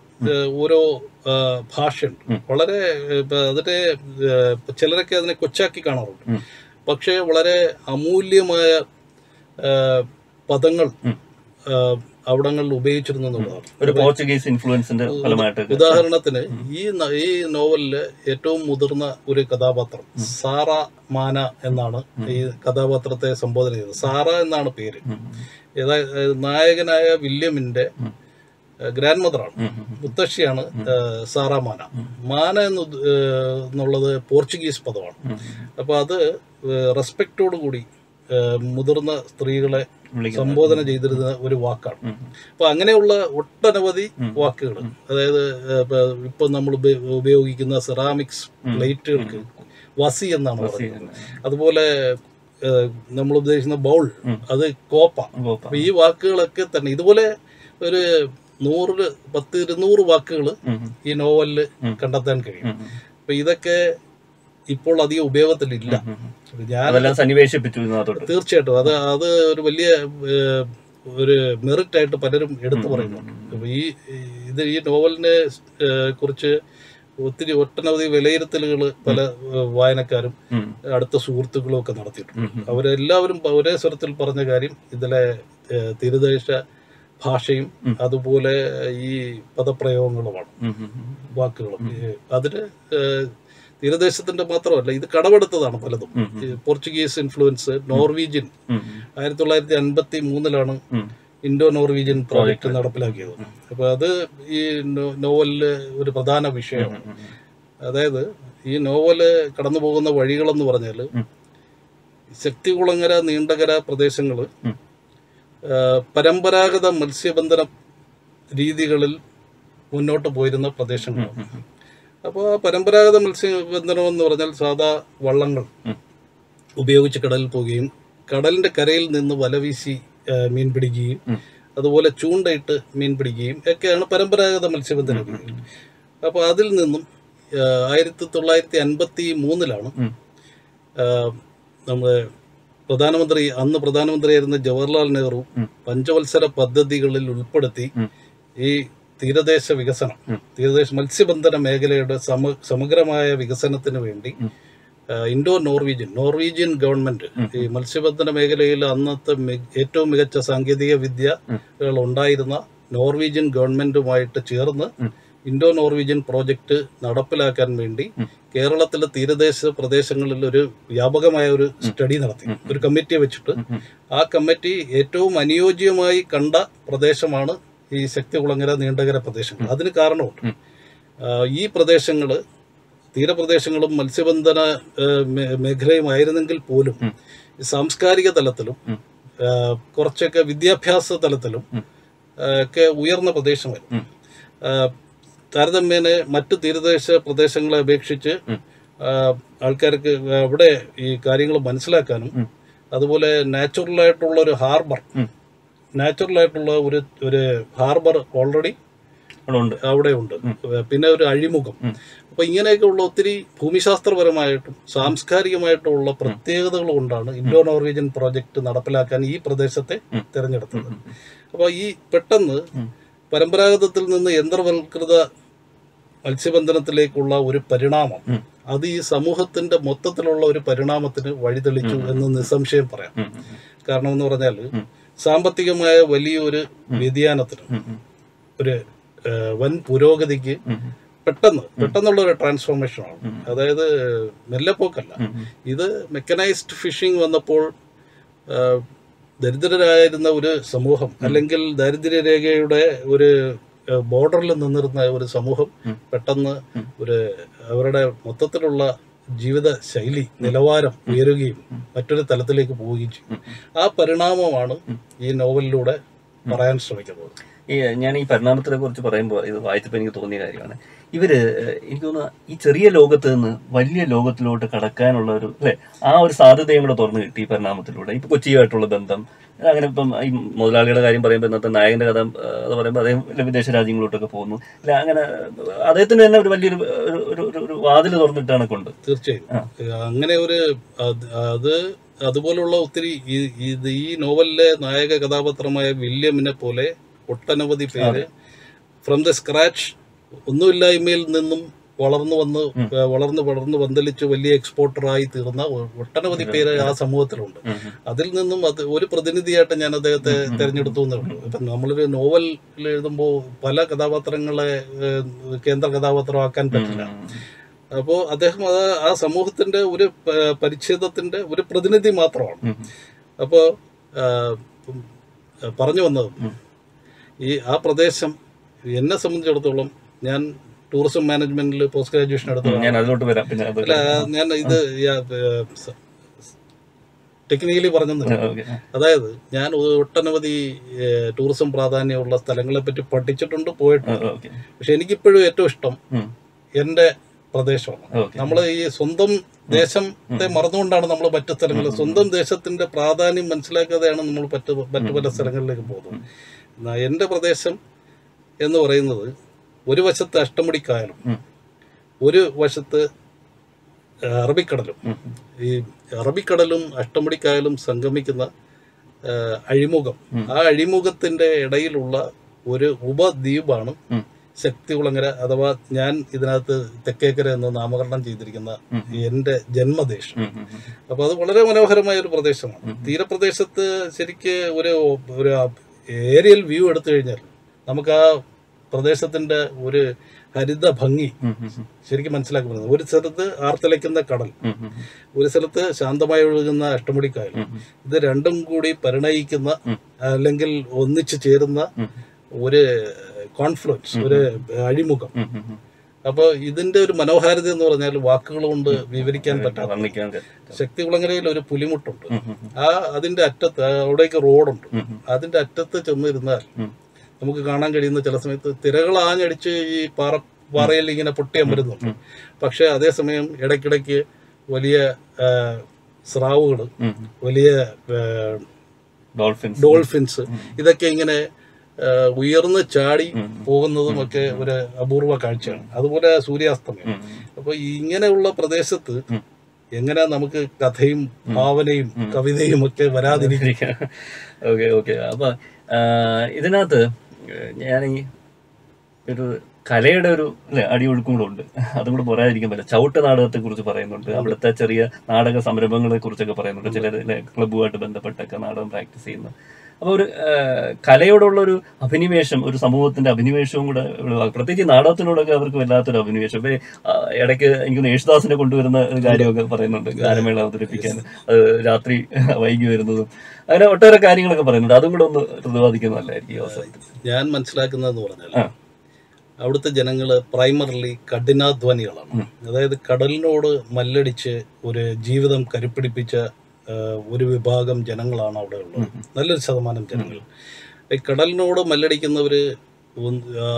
ഓരോ ഭാഷയുണ്ട്. വളരെ അതിന്റെ ചിലരൊക്കെ അതിനെ കൊച്ചാക്കി കാണാറുണ്ട്. പക്ഷേ വളരെ അമൂല്യമായ പദങ്ങൾ അവിടങ്ങളിൽ ഉപയോഗിച്ചിരുന്നു എന്നുള്ളതാണ്. ഒരു പോർച്ചുഗീസ് ഇൻഫ്ലുവൻസിന്റെ ഫലമായിട്ട് ഉദാഹരണത്തിന് ഈ ഈ നോവലിലെ ഏറ്റവും മുതിർന്ന ഒരു കഥാപാത്രം സാറ മാന എന്നാണ് ഈ കഥാപാത്രത്തെ സംബോധന ചെയ്തത്. സാറ എന്നാണ് പേര്. നായകനായ വില്യമിന്റെ ഗ്രാൻഡ് മദറാണ് മുത്തശ്ശിയാണ് സാറ മാന. മാന എന്ന് എന്നുള്ളത് പോർച്ചുഗീസ് പദമാണ്. അപ്പൊ അത് റെസ്പെക്റ്റോടു കൂടി മുതിർന്ന സ്ത്രീകളെ സംബോധന ചെയ്തിരുന്ന ഒരു വാക്കാണ്. അപ്പൊ അങ്ങനെയുള്ള ഒട്ടനവധി വാക്കുകൾ അതായത് ഇപ്പൊ നമ്മൾ ഉപയോഗിക്കുന്ന സെറാമിക്സ് പ്ലേറ്റുകൾക്ക് വസി എന്നാണ് പറയുന്നത്. അതുപോലെ നമ്മൾ ഉദ്ദേശിക്കുന്ന ബൗൾ അത് കോപ്പ. അപ്പൊ ഈ വാക്കുകളൊക്കെ തന്നെ ഇതുപോലെ ഒരു നൂറിൽ പത്ത് ഇരുന്നൂറ് വാക്കുകൾ ഈ നോവലിൽ കണ്ടെത്താൻ കഴിയും. അപ്പൊ ഇതൊക്കെ ഇപ്പോൾ അധികം ഉപയോഗത്തിലില്ല. ഞാൻ അതെല്ലാം സന്നിവേശിപ്പിച്ചു തീർച്ചയായിട്ടും. അത് അത് ഒരു വലിയ ഒരു മെറിറ്റ് ആയിട്ട് പലരും എടുത്തു പറയുന്നുണ്ട് അപ്പൊ ഈ ഇത് ഈ നോവലിനെ കുറിച്ച് ഒത്തിരി ഒട്ടനവധി വിലയിരുത്തലുകൾ പല വായനക്കാരും അടുത്ത സുഹൃത്തുക്കളും ഒക്കെ നടത്തിയിട്ടുണ്ട്. അവരെല്ലാവരും ഒരേ സ്വരത്തിൽ പറഞ്ഞ കാര്യം ഇതിലെ തിരുദേശ ഭാഷയും അതുപോലെ ഈ പദപ്രയോഗങ്ങളുമാണ്. വാക്കുകളും. അതിന് തീരദേശത്തിന്റെ മാത്രമല്ല ഇത് കടമെടുത്തതാണ് പലതും. Portuguese influence Norwegian. ആയിരത്തി തൊള്ളായിരത്തി അൻപത്തി മൂന്നിലാണ് ഇൻഡോ നോർവീജിയൻ പ്രോജക്റ്റ് നടപ്പിലാക്കിയത്. അപ്പൊ അത് ഈ നോവലിൽ ഒരു പ്രധാന വിഷയമാണ്. അതായത് ഈ നോവൽ കടന്നു പോകുന്ന വഴികളെന്ന് പറഞ്ഞാൽ ശക്തി ശക്തികുളങ്ങര നീണ്ടകര പ്രദേശങ്ങൾ പരമ്പരാഗത മത്സ്യബന്ധന രീതികളിൽ മുന്നോട്ട് പോയിരുന്ന പ്രദേശങ്ങളാണ്. അപ്പോൾ ആ പരമ്പരാഗത മത്സ്യബന്ധനം എന്ന് പറഞ്ഞാൽ സാധാ വള്ളങ്ങൾ ഉപയോഗിച്ച് കടലിൽ പോവുകയും കടലിന്റെ കരയിൽ നിന്ന് വല വീശി മീൻ പിടിക്കുകയും അതുപോലെ ചൂണ്ടയിട്ട് മീൻ പിടിക്കുകയും ഒക്കെയാണ് പരമ്പരാഗത മത്സ്യബന്ധന അപ്പോൾ അതിൽ നിന്നും ആയിരത്തി തൊള്ളായിരത്തി അൻപത്തി മൂന്നിലാണ് നമ്മുടെ പ്രധാനമന്ത്രി അന്ന് പ്രധാനമന്ത്രിയായിരുന്ന ജവഹർലാൽ നെഹ്റു പഞ്ചവത്സര പദ്ധതികളിൽ ഉൾപ്പെടുത്തി ഈ തീരദേശ വികസനം തീരദേശ മത്സ്യബന്ധന മേഖലയുടെ സമ സമഗ്രമായ വികസനത്തിന് വേണ്ടി ഇൻഡോ നോർവീജിയൻ നോർവീജിയൻ ഗവൺമെന്റ് ഈ മത്സ്യബന്ധന മേഖലയിൽ അന്നത്തെ ഏറ്റവും മികച്ച സാങ്കേതിക വിദ്യകൾ ഉണ്ടായിരുന്ന നോർവീജിയൻ ഗവൺമെന്റുമായിട്ട് ചേർന്ന് ഇൻഡോ നോർവീജിയൻ പ്രോജക്റ്റ് നടപ്പിലാക്കാൻ വേണ്ടി കേരളത്തിലെ തീരദേശ പ്രദേശങ്ങളിൽ ഒരു വ്യാപകമായ ഒരു സ്റ്റഡി നടത്തി ഒരു കമ്മിറ്റിയെ വെച്ചിട്ട്. ആ കമ്മിറ്റി ഏറ്റവും അനുയോജ്യമായി കണ്ട പ്രദേശമാണ് ഈ ശക്തികുളങ്ങര നീണ്ടകര പ്രദേശങ്ങൾ. അതിന് കാരണമുണ്ട്. ഈ പ്രദേശങ്ങൾ തീരപ്രദേശങ്ങളും മത്സ്യബന്ധന മേഖലയും ആയിരുന്നെങ്കിൽ മേഖലയുമായിരുന്നെങ്കിൽ പോലും സാംസ്കാരിക തലത്തിലും കുറച്ചൊക്കെ വിദ്യാഭ്യാസ തലത്തിലും ഒക്കെ ഉയർന്ന പ്രദേശമായിരുന്നു. താരതമ്യേന മറ്റ് തീരദേശ പ്രദേശങ്ങളെ അപേക്ഷിച്ച് ആൾക്കാർക്ക് അവിടെ ഈ കാര്യങ്ങൾ മനസ്സിലാക്കാനും. അതുപോലെ നാച്ചുറലായിട്ടുള്ള ഒരു ഹാർബർ. നാച്ചുറലായിട്ടുള്ള ഒരു ഒരു ഹാർബർ ഓൾറെഡി അവിടെ ഉണ്ട്. പിന്നെ ഒരു അഴിമുഖം. അപ്പൊ ഇങ്ങനെയൊക്കെ ഉള്ള ഒത്തിരി ഭൂമിശാസ്ത്രപരമായിട്ടും സാംസ്കാരികമായിട്ടുള്ള പ്രത്യേകതകൾ കൊണ്ടാണ് ഇൻഡോ നോർവീജിയൻ പ്രോജക്റ്റ് നടപ്പിലാക്കാൻ ഈ പ്രദേശത്തെ. തിരഞ്ഞെടുത്തത്. അപ്പോൾ ഈ പെട്ടെന്ന് പരമ്പരാഗതത്തിൽ നിന്ന് യന്ത്രവൽകൃത മത്സ്യബന്ധനത്തിലേക്കുള്ള ഒരു പരിണാമം അത് ഈ സമൂഹത്തിന്റെ മൊത്തത്തിലുള്ള ഒരു പരിണാമത്തിന് വഴിതെളിച്ചു എന്ന് നിസ്സംശയം പറയാം. കാരണം എന്ന് പറഞ്ഞാൽ. സാമ്പത്തികമായ വലിയൊരു വ്യതിയാനത്തിന് ഒരു വൻ പുരോഗതിക്ക് പെട്ടെന്ന് പെട്ടെന്നുള്ള ഒരു ട്രാൻസ്ഫോർമേഷനാണ്. അതായത് മെല്ലെപ്പോക്കല്ല. ഇത് മെക്കനൈസ്ഡ് ഫിഷിംഗ് വന്നപ്പോൾ ദരിദ്രരായിരുന്ന ഒരു സമൂഹം അല്ലെങ്കിൽ ദാരിദ്ര്യരേഖയുടെ ഒരു ബോർഡറിൽ നിന്നിരുന്ന ഒരു സമൂഹം പെട്ടെന്ന് ഒരു അവരുടെ മൊത്തത്തിലുള്ള ജീവിത ശൈലി നിലവാരം ഉയരുകയും മറ്റൊരു തലത്തിലേക്ക് പോവുകയും ചെയ്യും. ആ പരിണാമമാണ് ഈ നോവലിലൂടെ പറയാൻ ശ്രമിക്കുന്നത്. ഈ ഞാൻ ഈ പരിണാമത്തിനെ കുറിച്ച് പറയുമ്പോൾ ഇത് വായിച്ചപ്പോൾ എനിക്ക് തോന്നിയ കാര്യമാണ്. ഇവർ എനിക്ക് തോന്നുന്നു ഈ ചെറിയ ലോകത്ത് നിന്ന് വലിയ ലോകത്തിലോട്ട് കടക്കാനുള്ള ഒരു അല്ലെ? ആ ഒരു സാധ്യതയും കൂടെ തുറന്നു കിട്ടി ഈ പരിണാമത്തിലൂടെ. ഇപ്പൊ കൊച്ചിയുമായിട്ടുള്ള ബന്ധം അങ്ങനെ ഇപ്പം ഈ മുതലാളിയുടെ കാര്യം പറയുമ്പോൾ ഇന്നത്തെ നായകന്റെ കഥ അത് പറയുമ്പോൾ അദ്ദേഹം വിദേശ രാജ്യങ്ങളിലോട്ടൊക്കെ പോകുന്നു. അല്ല അങ്ങനെ അദ്ദേഹത്തിന് തന്നെ ഒരു വലിയൊരു ഒരു- വാതിൽ തുറന്നിട്ടാണ് കൊണ്ട്. തീർച്ചയായും. അങ്ങനെ ഒരു അത് അതുപോലുള്ള ഒത്തിരി ഈ നോവലിലെ നായക കഥാപാത്രമായ വില്യമിനെ പോലെ ഒട്ടനവധി പേര് ഫ്രം ദ സ്ക്രാച്ച് ഒന്നുമില്ലായ്മയിൽ നിന്നും വളർന്നു വന്ന് വളർന്ന് വളർന്ന് പന്തലിച്ച് വലിയ എക്സ്പോർട്ടറായി തീർന്ന ഒട്ടനവധി പേര് ആ സമൂഹത്തിലുണ്ട്. അതിൽ നിന്നും അത് ഒരു പ്രതിനിധിയായിട്ട് ഞാൻ അദ്ദേഹത്തെ തിരഞ്ഞെടുത്തു എന്നുള്ളൂ ഇപ്പം നമ്മളൊരു നോവൽ എഴുതുമ്പോൾ പല കഥാപാത്രങ്ങളെ കേന്ദ്ര കഥാപാത്രമാക്കാൻ പറ്റില്ല. അപ്പോൾ അദ്ദേഹം അത് ആ സമൂഹത്തിന്റെ ഒരു പരിച്ഛേദത്തിന്റെ ഒരു പ്രതിനിധി മാത്രമാണ്. അപ്പോൾ പറഞ്ഞു വന്നത്. ഈ ആ പ്രദേശം എന്നെ സംബന്ധിച്ചിടത്തോളം ഞാൻ ടൂറിസം മാനേജ്മെന്റിൽ പോസ്റ്റ് ഗ്രാജുവേഷൻ എടുത്തതാണ്. ഞാൻ അല്ല ഇത് ടെക്നിക്കലി പറഞ്ഞത് അതായത് ഞാൻ ഒട്ടനവധി ടൂറിസം പ്രാധാന്യമുള്ള സ്ഥലങ്ങളെ പറ്റി പഠിച്ചിട്ടുണ്ട് പോയിട്ടുണ്ട്. പക്ഷെ എനിക്കിപ്പോഴും ഏറ്റവും ഇഷ്ടം എന്റെ പ്രദേശമാണ്. നമ്മൾ ഈ സ്വന്തം ദേശത്തെ മറന്നുകൊണ്ടാണ് നമ്മൾ മറ്റു സ്ഥലങ്ങളിൽ സ്വന്തം ദേശത്തിന്റെ പ്രാധാന്യം മനസ്സിലാക്കാതെയാണ് നമ്മൾ മറ്റു മറ്റു പല സ്ഥലങ്ങളിലേക്ക് പോകുന്നത്. എന്റെ പ്രദേശം എന്ന് പറയുന്നത് ഒരു വശത്ത് അഷ്ടമുടിക്കായലും കായലും ഒരു വശത്ത് അറബിക്കടലും. ഈ അറബിക്കടലും അഷ്ടമുടിക്കായലും സംഗമിക്കുന്ന ആ, അഴിമുഖം. ആ അഴിമുഖത്തിന്റെ ഇടയിലുള്ള ഒരു ഉപദ്വീപാണ്. ശക്തികുളങ്ങര അഥവാ ഞാൻ ഇതിനകത്ത് തെക്കേക്കര എന്ന് നാമകരണം ചെയ്തിരിക്കുന്ന. എന്റെ ജന്മദേശം. അപ്പൊ അത് വളരെ മനോഹരമായ ഒരു പ്രദേശമാണ് തീരപ്രദേശത്ത് ശരിക്ക് ഒരു ഒരു ഏരിയൽ വ്യൂ എടുത്തു കഴിഞ്ഞാൽ നമുക്ക് ആ പ്രദേശത്തിന്റെ ഒരു ഹരിത ഭംഗി. ശരിക്കും മനസ്സിലാക്കി പറ്റുന്നത് ഒരു സ്ഥലത്ത് ആർത്തിളയ്ക്കുന്ന കടൽ. ഒരു സ്ഥലത്ത് ശാന്തമായി ഒഴുകുന്ന അഷ്ടമുടിക്കായൽ. ഇത് രണ്ടും കൂടി പരിണയിക്കുന്ന അല്ലെങ്കിൽ ഒന്നിച്ചു ചേരുന്ന ഒരു കോൺഫ്ലുവൻസ് ഒരു അഴിമുഖം. അപ്പോൾ ഇതിന്റെ ഒരു മനോഹാരിത എന്ന് പറഞ്ഞാൽ വാക്കുകൾ കൊണ്ട് വിവരിക്കാൻ പറ്റാത്ത ശക്തികുളങ്ങരയിൽ ഒരു പുലിമുട്ടുണ്ട്. ആ അതിന്റെ അറ്റത്ത് അവിടേക്ക് റോഡുണ്ട്. അതിന്റെ അറ്റത്ത് ചെന്നിരുന്നാൽ. നമുക്ക് കാണാൻ കഴിയുന്ന ചില സമയത്ത് തിരകൾ ആഞ്ഞടിച്ച് ഈ പാറ പാറയിൽ ഇങ്ങനെ പൊട്ടിയാൻ വരുന്നുണ്ട് പക്ഷെ അതേസമയം ഇടയ്ക്കിടയ്ക്ക് വലിയ സ്രാവുകൾ. വലിയ ഡോൾഫിൻസ് ഇതൊക്കെ ഇങ്ങനെ ഉയർന്ന് ചാടി. പോകുന്നതും ഒക്കെ ഒരു അപൂർവ കാഴ്ചയാണ്. അതുപോലെ സൂര്യാസ്തമയം. അപ്പൊ ഇങ്ങനെയുള്ള പ്രദേശത്ത് എങ്ങനെ നമുക്ക് കഥയും ഭാവനയും കവിതയും ഒക്കെ വരാതിരിക്കാം? Okay okay. അപ്പൊ ഇതിനകത്ത് ഞാൻ ഈ ഒരു കലയുടെ ഒരു അടിയൊഴുക്കും കൂടെ ഉണ്ട് അതും കൂടെ പറയാതിരിക്കാൻ പറ്റില്ല. ചവിട്ട് നാടകത്തെ കുറിച്ച് പറയുന്നുണ്ട് അവിടുത്തെ ചെറിയ നാടക സംരംഭങ്ങളെ കുറിച്ചൊക്കെ പറയുന്നുണ്ട് ചില ക്ലബ്ബുമായിട്ട് ബന്ധപ്പെട്ടൊക്കെ നാടകം പ്രാക്ടീസ് ചെയ്യുന്നു അപ്പൊ ഒരു കലയോടുള്ള ഒരു അഭിനിവേശം ഒരു സമൂഹത്തിന്റെ അഭിനിവേശവും കൂടെ. പ്രത്യേകിച്ച് നാടകത്തിനോടൊക്കെ അവർക്ക് വല്ലാത്തൊരു അഭിനിവേശം. ഇപ്പൊ ഇടയ്ക്ക് എനിക്ക് യേശുദാസിനെ കൊണ്ടുവരുന്ന ഒരു കാര്യമൊക്കെ പറയുന്നുണ്ട് ഗാനമേള അവതരിപ്പിക്കാൻ. അത് രാത്രി വൈകി വരുന്നതും. അങ്ങനെ ഒട്ടേറെ കാര്യങ്ങളൊക്കെ പറയുന്നുണ്ട്. അതും കൂടെ ഒന്ന് പ്രതിപാദിക്കുന്നതല്ലായിരിക്കും അവസരത്തിൽ. ഞാൻ മനസ്സിലാക്കുന്നതെന്ന് പറഞ്ഞാൽ. അവിടുത്തെ ജനങ്ങൾ പ്രൈമറിലി കഠിനാധ്വാനികളാണ്. അതായത് കടലിനോട് മല്ലടിച്ച് ഒരു ജീവിതം കരുപ്പിടിപ്പിച്ച ഒരു വിഭാഗം ജനങ്ങളാണ് അവിടെ ഉള്ളത്. നല്ലൊരു ശതമാനം ജനങ്ങൾ. ഈ കടലിനോട് മല്ലടിക്കുന്നവർ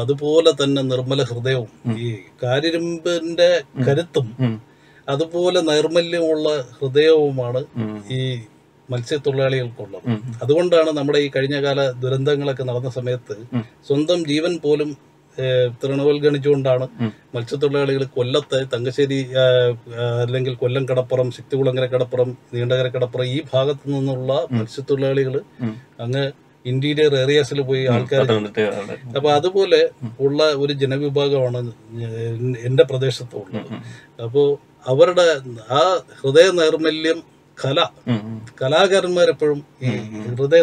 അതുപോലെ തന്നെ നിർമ്മല ഹൃദയവും ഈ കാര്യരുമ്പിന്റെ കരുത്തും അതുപോലെ നൈർമല്യമുള്ള ഹൃദയവുമാണ് ഈ മത്സ്യത്തൊഴിലാളികൾക്കുള്ളത്. അതുകൊണ്ടാണ് നമ്മുടെ ഈ കഴിഞ്ഞകാല ദുരന്തങ്ങളൊക്കെ നടന്ന സമയത്ത് സ്വന്തം ജീവൻ പോലും തൃണവൽഗണിച്ചുകൊണ്ടാണ്. മത്സ്യത്തൊഴിലാളികൾ കൊല്ലത്ത് തങ്കശ്ശേരി അല്ലെങ്കിൽ കൊല്ലം കടപ്പുറം ശക്തികുളങ്ങര കടപ്പുറം നീണ്ടകര കടപ്പുറം ഈ ഭാഗത്തു നിന്നുള്ള മത്സ്യത്തൊഴിലാളികൾ. അങ്ങ് ഇന്റീരിയർ ഏരിയാസിൽ പോയി ആൾക്കാർ അപ്പൊ അതുപോലെ ഉള്ള ഒരു ജനവിഭാഗമാണ് എന്റെ എന്റെ പ്രദേശത്തുള്ളത്. അപ്പോ അവരുടെ ആ ഹൃദയ നൈർമല്യം കല. കലാകാരന്മാരെപ്പോഴും ഈ ഹൃദയ.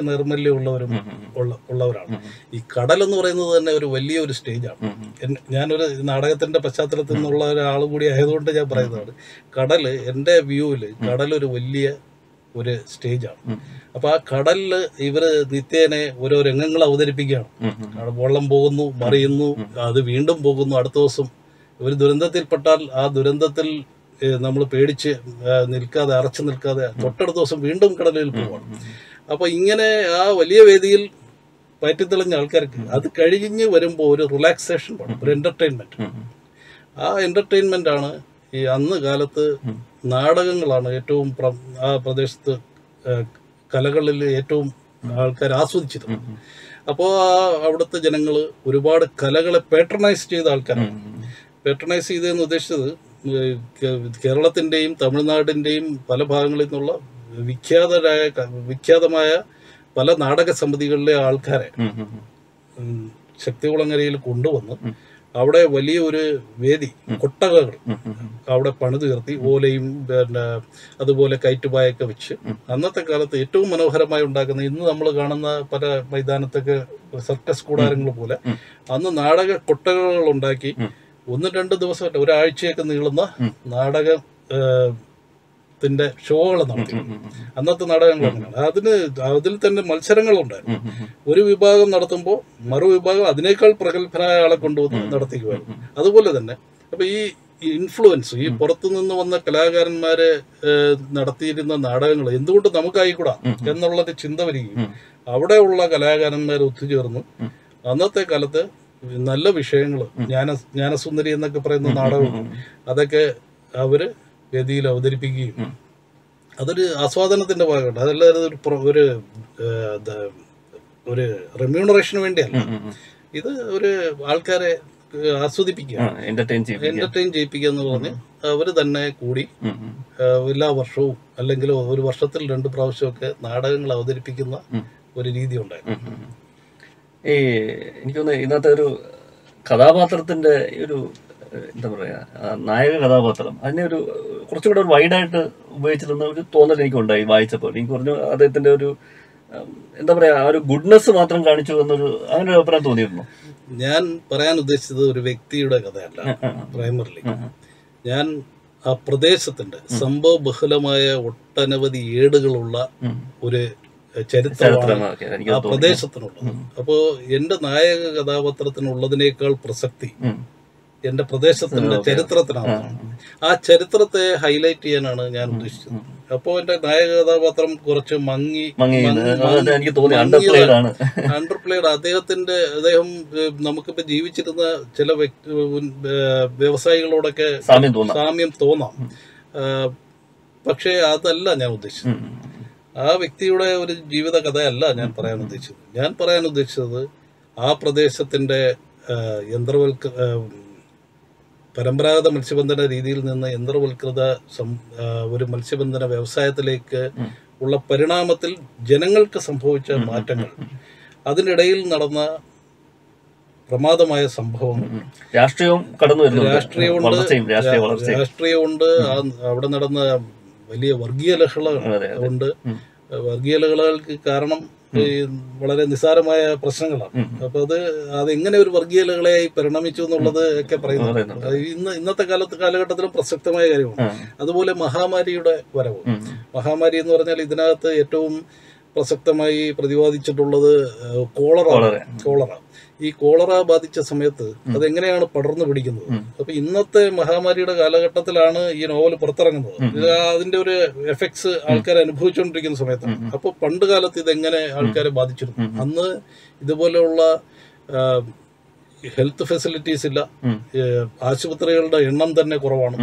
ഉള്ള ഉള്ളവരാണ്. ഈ കടൽ എന്ന് പറയുന്നത് തന്നെ ഒരു വലിയ ഒരു സ്റ്റേജാണ്. ഞാനൊരു നാടകത്തിന്റെ പശ്ചാത്തലത്തിൽ നിന്നുള്ള ഒരാൾ കൂടി ആയതുകൊണ്ട് ഞാൻ പറയുന്നതാണ്. കടൽ എന്റെ വ്യൂവിൽ കടൽ ഒരു വലിയ ഒരു സ്റ്റേജാണ്. അപ്പൊ ആ കടലിൽ ഇവർ നിത്യേനെ ഓരോ രംഗങ്ങൾ അവതരിപ്പിക്കുകയാണ്. വെള്ളം പോകുന്നു മറിയുന്നു അത് വീണ്ടും പോകുന്നു അടുത്ത ദിവസം ഒരു ദുരന്തത്തിൽപ്പെട്ടാൽ ആ ദുരന്തത്തിൽ നമ്മൾ പേടിച്ച് നിൽക്കാതെ അറച്ചു നിൽക്കാതെ തൊട്ടടുത്ത ദിവസം വീണ്ടും കടലിൽ പോവാണ്. അപ്പൊ ഇങ്ങനെ ആ വലിയ വേദിയിൽ പറ്റിത്തെളിഞ്ഞ ആൾക്കാർക്ക് അത് കഴിഞ്ഞ് വരുമ്പോൾ ഒരു റിലാക്സേഷൻ വേണം ഒരു എന്റർടൈൻമെന്റ് ആ എന്റർടൈൻമെന്റ് ആണ് ഈ അന്ന് കാലത്ത് നാടകങ്ങളാണ് ഏറ്റവും ആ പ്രദേശത്ത് കലകളിൽ ഏറ്റവും ആൾക്കാർ ആസ്വദിച്ചിരുന്നത് അപ്പോൾ ആ അവിടുത്തെ ജനങ്ങൾ ഒരുപാട് കലകളെ പേട്രണൈസ് ചെയ്ത ആൾക്കാരാണ്. പേട്രണൈസ് ചെയ്തതെന്ന് ഉദ്ദേശിച്ചത് ഏഹ് തമിഴ്നാടിന്റെയും പല ഭാഗങ്ങളിൽ നിന്നുള്ള വിഖ്യാതരായ വിഖ്യാതമായ പല നാടക സമിതികളിലെ ആൾക്കാരെ ശക്തികുളങ്ങരയിൽ കൊണ്ടുവന്ന് അവിടെ വലിയ ഒരു വേദി കൊട്ടകകൾ. അവിടെ പണിതുയർത്തി ഓലയും പിന്നെ അതുപോലെ കയറ്റുപായൊക്കെ വെച്ച് അന്നത്തെ കാലത്ത് ഏറ്റവും മനോഹരമായി ഉണ്ടാക്കുന്ന ഇന്ന് നമ്മൾ കാണുന്ന പല മൈതാനത്തൊക്കെ സർക്കസ് കൂടാരങ്ങൾ പോലെ അന്ന് നാടക കൊട്ടകകൾ ഉണ്ടാക്കി ഒന്ന് രണ്ട് ദിവസം ഒരാഴ്ചയൊക്കെ നീളുന്ന നാടക ത്തിന്റെ ഷോകൾ നടത്തി. അന്നത്തെ നാടകങ്ങൾ അങ്ങനെയാണ്. അതിന് അതിൽ തന്നെ മത്സരങ്ങളുണ്ടായിരുന്നു. ഒരു വിഭാഗം നടത്തുമ്പോൾ മറുവിഭാഗം അതിനേക്കാൾ പ്രഗത്ഭനായ ആളെ കൊണ്ടുവന്ന് നടത്തിക്കുമായിരുന്നു. അതുപോലെ തന്നെ അപ്പൊ ഈ ഇൻഫ്ലുവൻസ് ഈ പുറത്തു നിന്ന് വന്ന കലാകാരന്മാരെ നടത്തിയിരുന്ന നാടകങ്ങൾ എന്തുകൊണ്ട് നമുക്കായിക്കൂടാ എന്നുള്ളൊരു ചിന്ത വരികയും അവിടെയുള്ള കലാകാരന്മാർ ഒത്തുചേർന്ന്. അന്നത്തെ കാലത്ത് നല്ല വിഷയങ്ങൾ ജ്ഞാന ജ്ഞാനസുന്ദരി എന്നൊക്കെ പറയുന്ന നാടകം അതൊക്കെ അവർ വേദിയിൽ അവതരിപ്പിക്കുകയും അതൊരു ആസ്വാദനത്തിന്റെ ഭാഗമുണ്ട് അതല്ലാതെ ഒരു ഒരു റെമ്യൂണറേഷന് വേണ്ടിയല്ല. ഇത് ഒരു ആൾക്കാരെ ആസ്വദിപ്പിക്കുക. എന്റർടൈൻ ചെയ്യിപ്പിക്കുക. എന്ന് പറഞ്ഞ് അവർ തന്നെ കൂടി. എല്ലാ വർഷവും അല്ലെങ്കിൽ ഒരു വർഷത്തിൽ രണ്ട് പ്രാവശ്യമൊക്കെ നാടകങ്ങൾ അവതരിപ്പിക്കുന്ന ഒരു രീതി ഉണ്ടായിരുന്നു. ഈ എനിക്ക് തോന്നുന്നു ഇതിനകത്തെ ഒരു കഥാപാത്രത്തിന്റെ ഒരു എന്താ പറയാ നായക കഥാപാത്രം. അതിനെ ഒരു കുറച്ചുകൂടെ കുറച്ചും കൂടെ ഒരു വൈഡായിട്ട് ഉപയോഗിച്ചിരുന്ന ഒരു തോന്നൽ എനിക്ക് ഉണ്ടായി വായിച്ചപ്പോൾ. എനിക്ക് പറഞ്ഞു അദ്ദേഹത്തിന്റെ ഒരു എന്താ പറയാ ഒരു ഗുഡ്നെസ് മാത്രം കാണിച്ചു എന്നൊരു അങ്ങനെ ഒരു അഭിപ്രായം തോന്നിയിരുന്നു. ഞാൻ പറയാൻ ഉദ്ദേശിച്ചത് ഒരു വ്യക്തിയുടെ കഥയല്ല പ്രൈമറിലി ഞാൻ ആ പ്രദേശത്തിന്റെ സംഭവ ബഹുലമായ ഒട്ടനവധി ഏടുകളുള്ള ഒരു ചരിത്രമാണ് ആ പ്രദേശത്തിനുള്ളത്. അപ്പോ എന്റെ നായക കഥാപാത്രത്തിനുള്ളതിനേക്കാൾ പ്രസക്തി എന്റെ എന്റെ പ്രദേശത്തിന്റെ ചരിത്രത്തിനാണ്. ആ ചരിത്രത്തെ ഹൈലൈറ്റ് ചെയ്യാനാണ് ഞാൻ ഉദ്ദേശിച്ചത്. അപ്പോ എന്റെ നായക കഥാപാത്രം കുറച്ച് മങ്ങി അണ്ടർപ്ലേഡ് അദ്ദേഹത്തിന്റെ അദ്ദേഹം നമുക്കിപ്പോ ജീവിച്ചിരുന്ന ചില വ്യക്തി വ്യവസായികളോടൊക്കെ സാമ്യം തോന്നാം. പക്ഷേ അതല്ല ഞാൻ ഉദ്ദേശിച്ചത്. ആ വ്യക്തിയുടെ ഒരു ജീവിത കഥയല്ല ഞാൻ പറയാൻ ഉദ്ദേശിച്ചത്. ഞാൻ പറയാൻ ഉദ്ദേശിച്ചത് ആ പ്രദേശത്തിന്റെ യന്ത്രവൽക യന്ത്രവൽക്ക പരമ്പരാഗത മത്സ്യബന്ധന രീതിയിൽ നിന്ന് യന്ത്രവൽകൃത ഒരു മത്സ്യബന്ധന വ്യവസായത്തിലേക്ക് ഉള്ള പരിണാമത്തിൽ ജനങ്ങൾക്ക് സംഭവിച്ച മാറ്റങ്ങൾ. അതിനിടയിൽ നടന്ന പ്രമാദമായ സംഭവം. രാഷ്ട്രീയവും കടന്നു രാഷ്ട്രീയമുണ്ട്. രാഷ്ട്രീയമുണ്ട്. അവിടെ നടന്ന വലിയ വർഗീയ ലഹളകൾ. ഉണ്ട് വർഗീയ ലഹളകൾക്ക് കാരണം ഈ വളരെ നിസ്സാരമായ പ്രശ്നങ്ങളാണ്. അപ്പൊ അത് അതെങ്ങനെ ഒരു വർഗീയ ലഹളയായി പരിണമിച്ചു എന്നുള്ളത് ഒക്കെ പറയുന്നു പറയുന്നുണ്ട്. ഇന്ന് ഇന്നത്തെ കാലത്ത് കാലഘട്ടത്തിലും പ്രസക്തമായ കാര്യമാണ്. അതുപോലെ മഹാമാരിയുടെ വരവ്. മഹാമാരി എന്ന് പറഞ്ഞാൽ ഇതിനകത്ത് ഏറ്റവും പ്രസക്തമായി പ്രതിപാദിച്ചിട്ടുള്ളത് കോളറ. കോളറ. ഈ കോളറ ബാധിച്ച സമയത്ത് അതെങ്ങനെയാണ് പടർന്നു പിടിക്കുന്നത്? അപ്പൊ ഇന്നത്തെ മഹാമാരിയുടെ കാലഘട്ടത്തിലാണ് ഈ നോവൽ പുറത്തിറങ്ങുന്നത്. ഇത് അതിന്റെ ഒരു എഫക്ട്സ് ആൾക്കാർ അനുഭവിച്ചുകൊണ്ടിരിക്കുന്ന സമയത്താണ് അപ്പൊ പണ്ട് കാലത്ത് ഇതെങ്ങനെ ആൾക്കാരെ ബാധിച്ചിരുന്നു? അന്ന് ഇതുപോലെയുള്ള ഹെൽത്ത് ഫെസിലിറ്റീസ് ഇല്ല. ആശുപത്രികളുടെ എണ്ണം തന്നെ കുറവാണ്.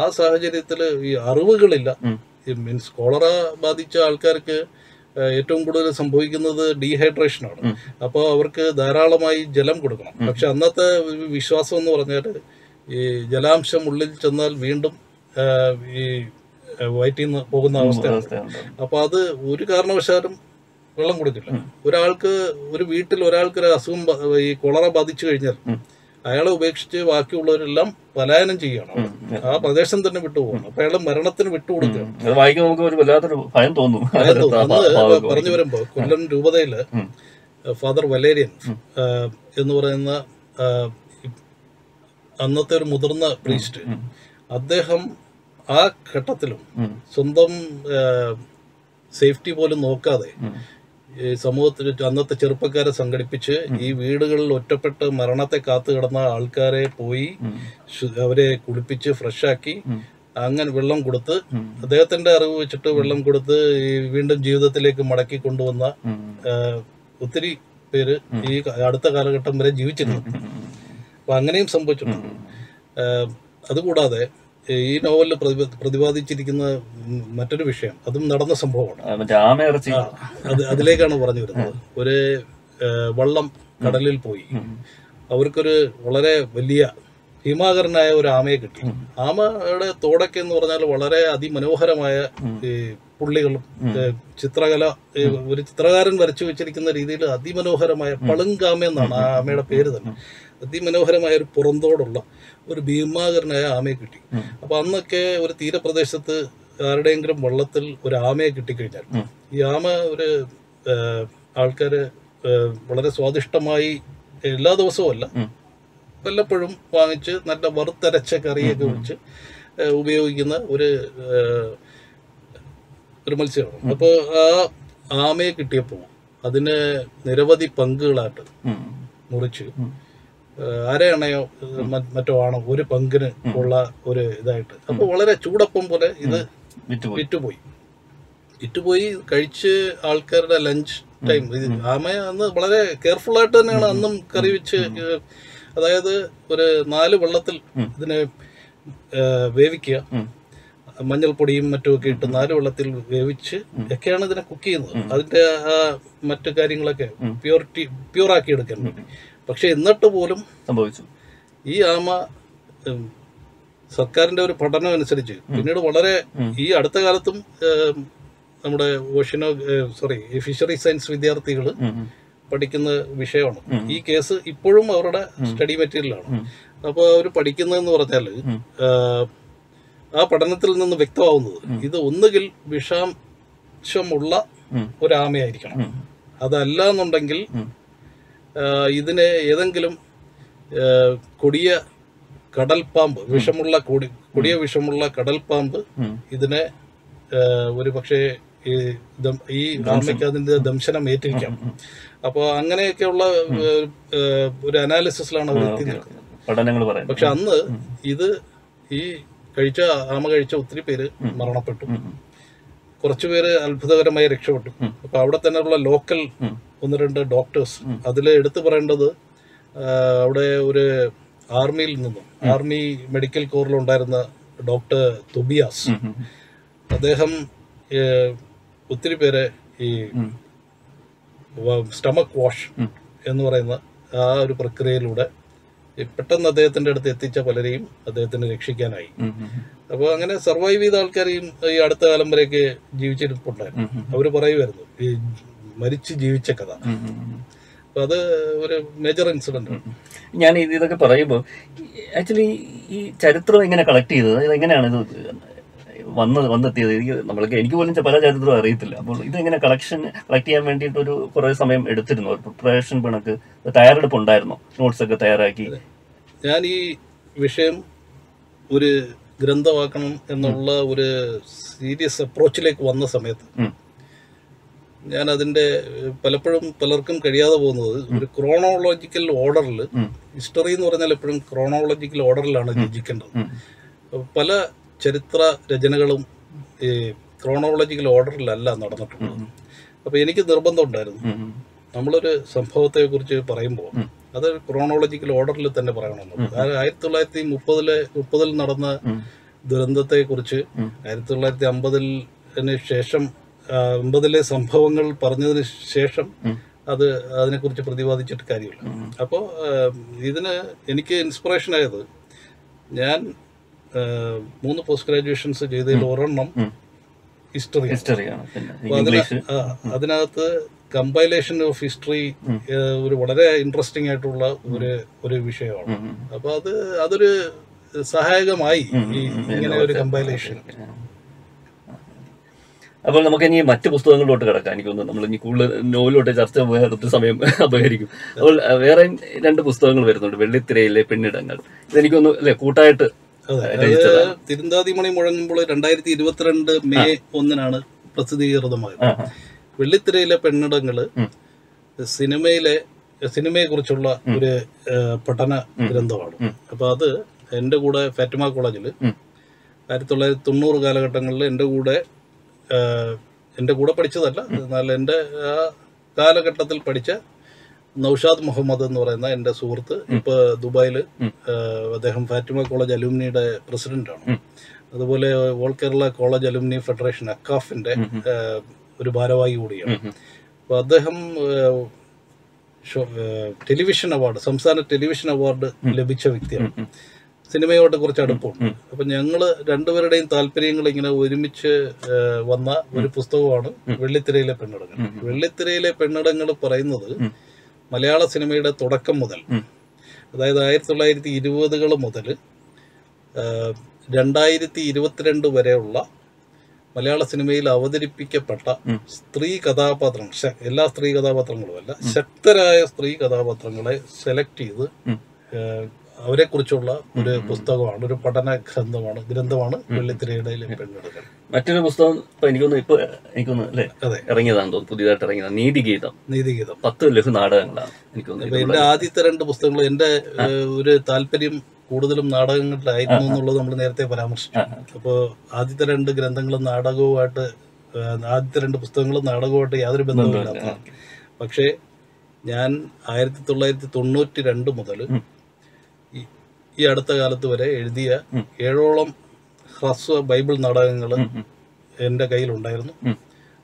ആ സാഹചര്യത്തിൽ ഈ അറിവുകളില്ല. മീൻസ് കോളറ ബാധിച്ച ആൾക്കാർക്ക് ഏറ്റവും കൂടുതൽ സംഭവിക്കുന്നത് ഡീഹൈഡ്രേഷനാണ്. അപ്പോൾ അവർക്ക് ധാരാളമായി ജലം കൊടുക്കണം. പക്ഷെ അന്നത്തെ ഒരു വിശ്വാസം എന്ന് പറഞ്ഞാൽ ഈ ജലാംശം ഉള്ളിൽ ചെന്നാൽ വീണ്ടും ഈ വയറ്റിൽ നിന്ന് പോകുന്ന അവസ്ഥ അപ്പോൾ അപ്പൊ അത് ഒരു കാരണവശാലും വെള്ളം കൊടുക്കില്ല. ഒരാൾക്ക് ഒരു വീട്ടിൽ ഒരാൾക്ക് ഒരു അസുഖം ഈ കൊളറ ബാധിച്ചു കഴിഞ്ഞാൽ. അയാളെ ഉപേക്ഷിച്ച് ബാക്കിയുള്ളവരെല്ലാം പലായനം ചെയ്യണം. ആ പ്രദേശം തന്നെ വിട്ടുപോകണം അപ്പൊ അയാളെ മരണത്തിന് വിട്ടുകൊടുക്കുകയാണ്. അന്ന് പറഞ്ഞു വരുമ്പോ കൊല്ലം രൂപതയിൽ ഫാദർ വലേരിയൻ എന്ന് പറയുന്ന അന്നത്തെ ഒരു മുതിർന്ന പ്രീസ്റ്റ് അദ്ദേഹം ആ ഘട്ടത്തിലും. സ്വന്തം സേഫ്റ്റി പോലും നോക്കാതെ സമൂഹത്തിൽ അന്നത്തെ ചെറുപ്പക്കാരെ സംഘടിപ്പിച്ച് ഈ വീടുകളിൽ ഒറ്റപ്പെട്ട് മരണത്തെ കാത്തു കിടന്ന ആൾക്കാരെ പോയി അവരെ കുളിപ്പിച്ച് ഫ്രഷാക്കി. അങ്ങനെ വെള്ളം കൊടുത്ത്. അദ്ദേഹത്തിന്റെ അറിവ് വെച്ചിട്ട് വെള്ളം കൊടുത്ത് ഈ വീണ്ടും ജീവിതത്തിലേക്ക് മടക്കി കൊണ്ടുവന്ന. ഒത്തിരി പേര് ഈ അടുത്ത കാലഘട്ടം വരെ ജീവിച്ചിരുന്നു. അപ്പൊ അങ്ങനെയും സംഭവിച്ചിട്ടുണ്ട്. അതുകൂടാതെ ഈ നോവലിൽ പ്രതിപാദിച്ചിരിക്കുന്ന മറ്റൊരു വിഷയം അതും നടന്ന സംഭവമാണ്. അത് അതിലേക്കാണ് പറഞ്ഞു വരുന്നത്. ഒരു വള്ളം കടലിൽ പോയി. അവർക്കൊരു വളരെ വലിയ ഭീമാകരനായ ഒരു ആമയെ കിട്ടി. ആമയുടെ തോടൊക്കെ എന്ന് പറഞ്ഞാൽ വളരെ അതിമനോഹരമായ ഈ പുള്ളികളും ചിത്രകല ഒരു ചിത്രകാരൻ വരച്ചു വെച്ചിരിക്കുന്ന രീതിയിൽ അതിമനോഹരമായ പളുങ്കാമ എന്നാണ് ആ ആമയുടെ പേര് തന്നെ. അതിമനോഹരമായ ഒരു പുറന്തോടുള്ള ഒരു ഭീമാകരനായ ആമയെ കിട്ടി. അപ്പൊ അന്നൊക്കെ ഒരു തീരപ്രദേശത്ത് ആരുടെയെങ്കിലും വള്ളത്തിൽ ഒരു ആമയെ കിട്ടിക്കഴിഞ്ഞാൽ. ഈ ആമ ഒരു ആൾക്കാര് വളരെ സ്വാദിഷ്ടമായി എല്ലാ ദിവസവും അല്ല വല്ലപ്പോഴും വാങ്ങിച്ച് നല്ല വറുത്തരച്ച കറിയൊക്കെ വെച്ച് ഉപയോഗിക്കുന്ന ഒരു ഒരു മത്സ്യമാണ്. അപ്പോൾ ആ ആമയെ കിട്ടിയപ്പോൾ അതിന് നിരവധി പങ്കുകളായിട്ട് മുറിച്ച് അരയണയോ മറ്റോ ആണോ ഒരു പങ്കിന് ഉള്ള ഒരു ഇതായിട്ട്. അപ്പോൾ വളരെ ചൂടപ്പം പോലെ ഇത് വിറ്റുപോയി. വിറ്റുപോയി. കഴിച്ച് ആൾക്കാരുടെ ലഞ്ച് ടൈം ഇത് ആമ അന്ന് വളരെ കെയർഫുൾ ആയിട്ട് തന്നെയാണ് അന്നും കറി വെച്ച് അതായത് ഒരു നാല് വെള്ളത്തിൽ ഇതിനെ വേവിക്കുക. മഞ്ഞൾപ്പൊടിയും മറ്റും ഒക്കെ ഇട്ട് നാല് വെള്ളത്തിൽ വേവിച്ച് ഒക്കെയാണ് ഇതിനെ കുക്ക് ചെയ്യുന്നത്. അതിന്റെ ആ മറ്റു കാര്യങ്ങളൊക്കെ. പ്യൂരിറ്റി പ്യൂറാക്കി എടുക്കാൻ വേണ്ടി. പക്ഷെ എന്നിട്ട് പോലും സംഭവിച്ചു. ഈ ആമ സർക്കാരിന്റെ ഒരു പഠനം അനുസരിച്ച് പിന്നീട് വളരെ ഈ അടുത്ത കാലത്തും നമ്മുടെ ഓഷ്യനോ സോറി ഫിഷറി സയൻസ് വിദ്യാർത്ഥികൾ. പഠിക്കുന്ന വിഷയമാണ്. ഈ കേസ് ഇപ്പോഴും അവരുടെ സ്റ്റഡി മെറ്റീരിയലാണ്. അപ്പോൾ അവർ പഠിക്കുന്നതെന്ന് പറഞ്ഞാൽ ആ പഠനത്തിൽ നിന്ന് വ്യക്തമാവുന്നത് ഇത് ഒന്നുകിൽ വിഷാംശമുള്ള ഒരാമയായിരിക്കണം. അതല്ല എന്നുണ്ടെങ്കിൽ ഇതിനെ ഏതെങ്കിലും കൊടിയ കടൽപ്പാമ്പ് വിഷമുള്ള കൊടി കൊടിയ വിഷമുള്ള കടൽപ്പാമ്പ്. ഇതിനെ ഒരു പക്ഷേ ഈ ഈ ആമയ്ക്ക് അതിന്റെ ദംശനം ഏറ്റിരിക്കാം. അപ്പോൾ അങ്ങനെയൊക്കെയുള്ള ഒരു അനാലിസിസിലാണ് അവർ എത്തി നിൽക്കുന്നത്. പഠനങ്ങൾ പക്ഷെ അന്ന് ഇത് ഈ കഴിച്ച ആമ കഴിച്ച ഒത്തിരി പേര് മരണപ്പെട്ടു. കുറച്ചുപേര് കുറച്ചു പേര് അത്ഭുതകരമായി രക്ഷപ്പെട്ടു. അപ്പൊ അവിടെ തന്നെയുള്ള ലോക്കൽ. ഒന്ന് രണ്ട് ഡോക്ടേഴ്സ് അതിൽ എടുത്തു പറയേണ്ടത് അവിടെ ഒരു ആർമിയിൽ നിന്നും ആർമി മെഡിക്കൽ കോറിലുണ്ടായിരുന്ന ഡോക്ടർ തുബിയാസ്. അദ്ദേഹം ഒത്തിരി പേരെ ഈ. സ്റ്റമക് വാഷ് എന്ന് പറയുന്ന ആ ഒരു പ്രക്രിയയിലൂടെ പെട്ടെന്ന് അദ്ദേഹത്തിന്റെ അടുത്ത് എത്തിച്ച പലരെയും അദ്ദേഹത്തിന് രക്ഷിക്കാനായി. അപ്പോൾ അങ്ങനെ സർവൈവ് ചെയ്ത ആൾക്കാരെയും ഈ അടുത്ത കാലം വരെയൊക്കെ ജീവിച്ചിരിപ്പുണ്ടായിരുന്നു അവർ പറയുമായിരുന്നു ഈ മരിച്ച് ജീവിച്ച കഥ. അപ്പൊ അത് ഒരു മേജർ ഇൻസിഡന്റ് ഞാൻ ഇത് ഇതൊക്കെ പറയുമ്പോൾ ആക്ച്വലി ഈ ചരിത്രം എങ്ങനെ കളക്ട് ചെയ്തത്? ഇത് എങ്ങനെയാണ് ഇത് വന്ന് വന്നെത്തിയത്? എനിക്ക് നമ്മൾക്ക് എനിക്ക് പോലും പല ചരിത്രവും അറിയത്തില്ല. അപ്പോൾ ഇതെങ്ങനെ കളക്ഷൻ കളക്ട് ചെയ്യാൻ വേണ്ടിയിട്ട് ഒരു കുറേ സമയം എടുത്തിരുന്നു? പ്രിപ്പറേഷൻ പണക്ക് തയ്യാറെടുപ്പ് ഉണ്ടായിരുന്നു? നോട്ട്സ് ഒക്കെ തയ്യാറാക്കി? ഞാൻ ഈ വിഷയം ഒരു ഗ്രന്ഥമാക്കണം എന്നുള്ള ഒരു സീരിയസ് അപ്രോച്ചിലേക്ക് വന്ന സമയത്ത്. ഞാൻ അതിന്റെ പലപ്പോഴും പലർക്കും കഴിയാതെ പോകുന്നത് ഒരു ക്രോണോളജിക്കൽ ഓർഡറിൽ ഹിസ്റ്ററി എന്ന് പറഞ്ഞാൽ എപ്പോഴും ക്രോണോളജിക്കൽ ഓർഡറിലാണ് രചിക്കേണ്ടത്. പല ചരിത്ര രചനകളും ഈ ക്രോണോളജിക്കൽ ഓർഡറിലല്ല നടന്നിട്ടുള്ളത്. അപ്പൊ എനിക്ക് നിർബന്ധം ഉണ്ടായിരുന്നു. നമ്മളൊരു സംഭവത്തെ കുറിച്ച് പറയുമ്പോൾ അത് ക്രോണോളജിക്കൽ ഓർഡറിൽ തന്നെ പറയണമെന്നുള്ളത് ആയിരത്തി തൊള്ളായിരത്തി മുപ്പതിലെ മുപ്പതിൽ നടന്ന. ദുരന്തത്തെ കുറിച്ച് ആയിരത്തി തൊള്ളായിരത്തി അമ്പതിന് ശേഷം അമ്പതിലെ സംഭവങ്ങൾ പറഞ്ഞതിന് ശേഷം. അത് അതിനെക്കുറിച്ച് പ്രതിപാദിച്ചിട്ട് കാര്യമില്ല. അപ്പോൾ ഇതിന് എനിക്ക് ഇൻസ്പിറേഷൻ ആയത് ഞാൻ മൂന്ന് പോസ്റ്റ് ഗ്രാജുവേഷൻസ് ചെയ്തതിൽ ഒരെണ്ണം ഹിസ്റ്ററി അതിനകത്ത് കമ്പൈലേഷൻ ഓഫ് ഹിസ്റ്ററി ഒരു വളരെ ഇൻട്രസ്റ്റിംഗ് ആയിട്ടുള്ള ഒരു ഒരു വിഷയമാണ്. ഉം, ഉം. അപ്പൊ അത് അതൊരു സഹായകമായി. ഇങ്ങനെ ഒരു കമ്പൈലേഷൻ അപ്പോൾ നമുക്ക് ഇനി മറ്റ് പുസ്തകങ്ങളിലോട്ട് കിടക്കാം. എനിക്ക് തോന്നുന്നു നമ്മൾ ഇനി കൂടുതൽ നോവലിലോട്ട് ചർച്ച പോയാൽ ഒത്തിരി സമയം അപകരിക്കും അപ്പോൾ വേറെ രണ്ട് പുസ്തകങ്ങൾ വരുന്നുണ്ട്. വെള്ളിത്തിരയിലെ പെണ്ണിടങ്ങൾ. ഇതെനിക്കൊന്ന് അല്ലെ കൂട്ടായിട്ട് തിരുന്താതിമണി മുഴങ്ങുമ്പോൾ രണ്ടായിരത്തി ഇരുപത്തിരണ്ട് മെയ് ഒന്നിനാണ് പ്രസിദ്ധീകൃതമായത്. വെള്ളിത്തിരയിലെ പെണ്ണിടങ്ങൾ സിനിമയിലെ സിനിമയെ കുറിച്ചുള്ള ഒരു പഠന ഗ്രന്ഥമാണ്. അപ്പൊ അത് എന്റെ കൂടെ ഫാറ്റിമ കോളേജിൽ. ആയിരത്തി തൊള്ളായിരത്തി തൊണ്ണൂറ് കാലഘട്ടങ്ങളിൽ എന്റെ കൂടെ എന്റെ കൂടെ പഠിച്ചതല്ല എന്നാൽ എന്റെ കാലഘട്ടത്തിൽ പഠിച്ച നൌഷാദ് മുഹമ്മദ് എന്ന് പറയുന്ന എന്റെ സുഹൃത്ത് ഇപ്പൊ ദുബായിൽ അദ്ദേഹം ഫാറ്റിമ കോളേജ് അലുമിനിയുടെ പ്രസിഡന്റാണ്. അതുപോലെ all Kerala college alumni federation അക്കാഫിന്റെ ഒരു ഭാരവാഹി കൂടിയാണ്. ഉം, ഉം. അപ്പൊ അദ്ദേഹം ടെലിവിഷൻ അവാർഡ് സംസ്ഥാന ടെലിവിഷൻ അവാർഡ് ലഭിച്ച വ്യക്തിയാണ്. സിനിമയോട്ട് കുറച്ച് അടുപ്പമുണ്ട്. അപ്പൊ ഞങ്ങൾ രണ്ടുപേരുടെയും താല്പര്യങ്ങൾ ഇങ്ങനെ ഒരുമിച്ച് വന്ന ഒരു പുസ്തകമാണ് വെള്ളിത്തിരയിലെ പെണ്ണടങ്ങൾ. വെള്ളിത്തിരയിലെ പെണ്ണടങ്ങൾ പറയുന്നത് മലയാള സിനിമയുടെ തുടക്കം മുതൽ അതായത് ആയിരത്തി തൊള്ളായിരത്തി ഇരുപതുകൾ മുതൽ രണ്ടായിരത്തി ഇരുപത്തിരണ്ട് വരെയുള്ള മലയാള സിനിമയിൽ അവതരിപ്പിക്കപ്പെട്ട സ്ത്രീ കഥാപാത്രങ്ങൾ എല്ലാ സ്ത്രീ കഥാപാത്രങ്ങളുമല്ല ശക്തരായ സ്ത്രീ കഥാപാത്രങ്ങളെ സെലക്ട് ചെയ്ത്. അവരെ കുറിച്ചുള്ള ഒരു പുസ്തകമാണ് ഒരു പഠന ഗ്രന്ഥമാണ് ഗ്രന്ഥമാണ് വെള്ളിത്തിരയുടെ പെണ്ണെടുക്കൽ മറ്റൊരു പുസ്തകം എനിക്കൊന്ന് ഇപ്പൊ എനിക്കൊന്ന് അല്ലെ? അതെ. ഇറങ്ങിയതാണ് തോന്നുന്നു പുതിയതായിട്ട് ഇറങ്ങിയതാണ്. നീതിഗീതം. നീതിഗീതം. പത്ത് ലഘു നാടകങ്ങളാണ് എനിക്ക് അപ്പൊ തോന്നുന്നു എന്റെ ആദ്യത്തെ രണ്ട് പുസ്തകങ്ങൾ എന്റെ ഒരു താല്പര്യം കൂടുതലും നാടകങ്ങളിലായിരുന്നു എന്നുള്ളത് നമ്മൾ നേരത്തെ പരാമർശിച്ചു. അപ്പോൾ ആദ്യത്തെ രണ്ട് ഗ്രന്ഥങ്ങളും നാടകവുമായിട്ട് ആദ്യത്തെ രണ്ട് പുസ്തകങ്ങളും നാടകവുമായിട്ട് യാതൊരു ബന്ധവുമില്ലാത്ത പക്ഷേ ഞാൻ ആയിരത്തി തൊള്ളായിരത്തി തൊണ്ണൂറ്റി രണ്ട് മുതൽ ഈ അടുത്ത കാലത്ത് വരെ എഴുതിയ ഏഴോളം ഹ്രസ്വ ബൈബിൾ നാടകങ്ങൾ. എന്റെ കയ്യിലുണ്ടായിരുന്നു.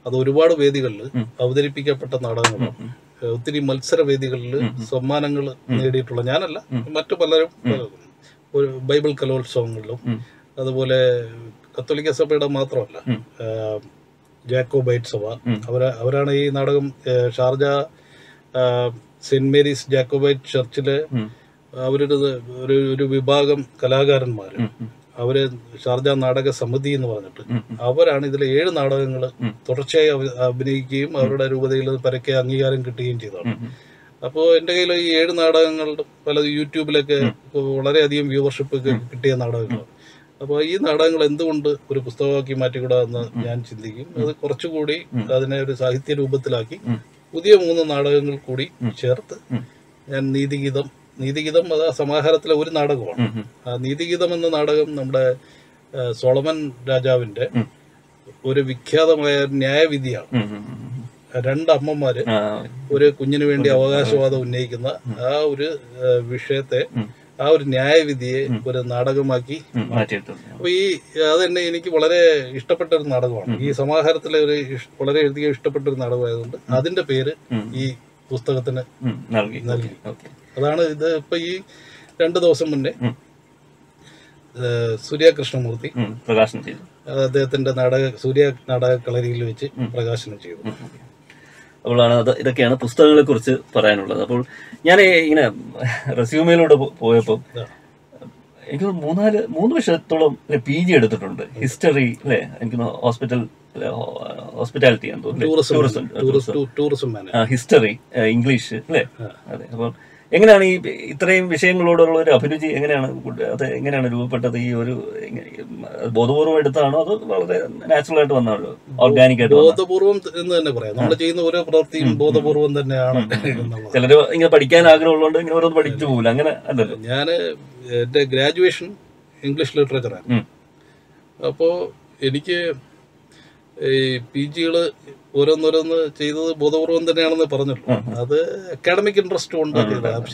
അത് ഒരുപാട് വേദികളിൽ അവതരിപ്പിക്കപ്പെട്ട നാടകങ്ങളാണ്. ഏഹ് ഒത്തിരി മത്സര വേദികളിൽ സമ്മാനങ്ങൾ നേടിയിട്ടുള്ള ഞാനല്ല മറ്റു പലരും ഒരു ബൈബിൾ കലോത്സവങ്ങളിലും. അതുപോലെ കത്തോലിക്ക സഭയുടെ മാത്രമല്ല ജാക്കോബൈറ്റ് സഭ. അവര അവരാണ് ഈ നാടകം ഷാർജ സെന്റ് മേരീസ് ജാക്കോബൈറ്റ് ചർച്ചിൽ ഉം. അവരൊരു ഒരു ഒരു വിഭാഗം കലാകാരന്മാർ. അവർ ഷാർജ നാടക സമിതി എന്ന് പറഞ്ഞിട്ട്. അവരാണ് ഇതിലെ ഏഴ് നാടകങ്ങൾ. തുടർച്ചയായി അഭിനയിക്കുകയും അവരുടെ രൂപതയിൽ പരക്കെ അംഗീകാരം കിട്ടുകയും ചെയ്തതാണ്. അപ്പോൾ എന്റെ കയ്യിൽ ഈ ഏഴ് നാടകങ്ങളുടെ പല യൂട്യൂബിലൊക്കെ വളരെയധികം വ്യൂവർഷിപ്പ് കിട്ടിയ നാടകങ്ങളാണ് അപ്പോൾ ഈ നാടകങ്ങൾ എന്തുകൊണ്ട് ഒരു പുസ്തകമാക്കി മാറ്റിക്കൂടാ എന്ന് ഞാൻ ചിന്തിക്കും അത് കുറച്ചുകൂടി അതിനെ ഒരു സാഹിത്യ രൂപത്തിലാക്കി പുതിയ മൂന്ന് നാടകങ്ങൾ കൂടി ചേർത്ത് ഞാൻ നീതിഗീതം നീതിഗീതം അത് സമാഹാരത്തിലെ ഒരു നാടകമാണ്. നീതിഗീതം എന്ന നാടകം നമ്മുടെ സോളമൻ രാജാവിന്റെ ഒരു വിഖ്യാതമായ ന്യായവിധിയാണ്. ഉം, ഉം, ഉം. രണ്ട് അമ്മമാര് ഒരു കുഞ്ഞിന് വേണ്ടി അവകാശവാദം ഉന്നയിക്കുന്ന ആ ഒരു വിഷയത്തെ ആ ഒരു ന്യായവിധിയെ ഒരു നാടകമാക്കി അപ്പൊ ഈ അതെന്നെ എനിക്ക് വളരെ ഇഷ്ടപ്പെട്ട ഒരു നാടകമാണ്. ഈ സമാഹാരത്തിലെ ഒരു വളരെ എഴുതിയ ഇഷ്ടപ്പെട്ട ഒരു നാടകമായതുകൊണ്ട് അതിന്റെ പേര് ഈ പുസ്തകത്തിന് നൽകി. നൽകി. അതാണ് ഇത് ഇപ്പൊ ഈ രണ്ട് ദിവസം മുന്നേ. സൂര്യ കൃഷ്ണമൂർത്തി പ്രകാശനം ചെയ്തു. അദ്ദേഹത്തിന്റെ നാടക സൂര്യ നാടക കളരിയിൽ വെച്ച് പ്രകാശനം ചെയ്തു. അപ്പോഴാണ് അത് ഇതൊക്കെയാണ് പുസ്തകങ്ങളെ കുറിച്ച് പറയാനുള്ളത്. അപ്പോൾ ഞാൻ ഇങ്ങനെ റെസ്യൂമിലൂടെ പോയപ്പോൾ എനിക്ക് മൂന്നാൽ മൂന്ന് വർഷത്തോളം പി ജി എടുത്തിട്ടുണ്ട്. ഹിസ്റ്ററി അല്ലേ? എനിക്ക് ഹോസ്പിറ്റൽ ഹോസ്പിറ്റാലിറ്റി ആണ് തോന്നുന്നു. ടൂറിസം ടൂറിസം ഹിസ്റ്ററി ഇംഗ്ലീഷ് അല്ലേ? അതെ അപ്പം എങ്ങനെയാണ് ഈ ഇത്രയും വിഷയങ്ങളോടുള്ള ഒരു അഭിരുചി എങ്ങനെയാണ് അത് എങ്ങനെയാണ് രൂപപ്പെട്ടത്? ഈ ഒരു ബോധപൂർവം എടുത്താണോ അത് വളരെ നാച്ചുറൽ ആയിട്ട് വന്നാണോ? ഓർഗാനിക് ആയിട്ട്? ബോധപൂർവം എന്ന് തന്നെ പറയാം. നമ്മൾ ചെയ്യുന്ന ഓരോ പ്രവൃത്തിയും ബോധപൂർവം തന്നെയാണ്. ചിലര് ഇങ്ങനെ പഠിക്കാൻ ആഗ്രഹമുള്ളതുകൊണ്ട് ഇങ്ങനെ ഓരോന്ന് പഠിച്ചു പോകില്ല അങ്ങനെ അല്ലല്ലോ. ഞാൻ എന്റെ ഗ്രാജുവേഷൻ ഇംഗ്ലീഷ് ലിറ്ററേച്ചറാണ് അപ്പോ അപ്പോൾ എനിക്ക് ഈ പി ജികൾ ഓരോന്നോരോന്ന് ചെയ്തത് ബോധപൂർവം തന്നെയാണെന്ന് പറഞ്ഞല്ലോ അത് അക്കാഡമിക് ഇൻട്രസ്റ്റ് ഉണ്ട്.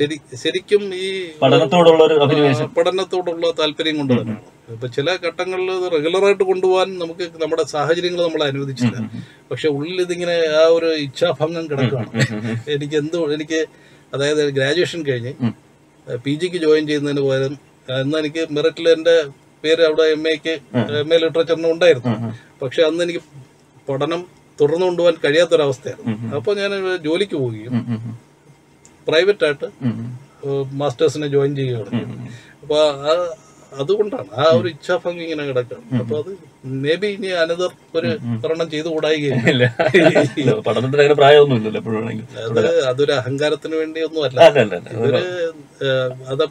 ശരി ശരിക്കും ഈ പഠനത്തോടുള്ള താല്പര്യം കൊണ്ട് തന്നെയാണ് ഇപ്പൊ ചില ഘട്ടങ്ങളിൽ ഇത് റെഗുലറായിട്ട് കൊണ്ടുപോകാൻ നമുക്ക് നമ്മുടെ സാഹചര്യങ്ങൾ നമ്മൾ അനുവദിച്ചില്ല. പക്ഷെ ഉള്ളിൽ ഇതിങ്ങനെ ആ ഒരു ഇച്ഛാഭംഗം കിടക്കുകയാണ്. എനിക്ക് എന്തോ എനിക്ക് അതായത് ഗ്രാജുവേഷൻ കഴിഞ്ഞ് പി ജിക്ക് ജോയിൻ ചെയ്യുന്നതിന് പകരം അന്ന് എനിക്ക് മെറിറ്റിൽ എന്റെ പേര് അവിടെ എം എക്ക് എം എ ലിറ്ററേച്ചറിന് ഉണ്ടായിരുന്നു. പക്ഷെ അന്ന് എനിക്ക് പഠനം തുടർന്നു കൊണ്ടുപോകാൻ കഴിയാത്തൊരവസ്ഥയാണ് അപ്പോൾ ഞാൻ ജോലിക്ക് പോവുകയും ഉം, ഉം, ഉം. പ്രൈവറ്റ് ആയിട്ട് ഉം, ഉം. മാസ്റ്റേഴ്സിനെ ജോയിൻ ചെയ്യുകയാണ് അപ്പൊ ആ അതുകൊണ്ടാണ്. ആ ഒരു ഇച്ഛാഭംഗി ഇങ്ങനെ കിടക്കുന്നത് അപ്പൊ അത് മേ ബി ഇനി അനദർ ഒരു ഒരെണ്ണം ചെയ്തു കൂടായികയില്ല. പഠനത്തിന് എപ്പോഴാണെങ്കിലും അത് അതൊരു അഹങ്കാരത്തിന് വേണ്ടിയൊന്നും അല്ല അല്ല ഇത് ഇതിനെ ഇതൊരു അത്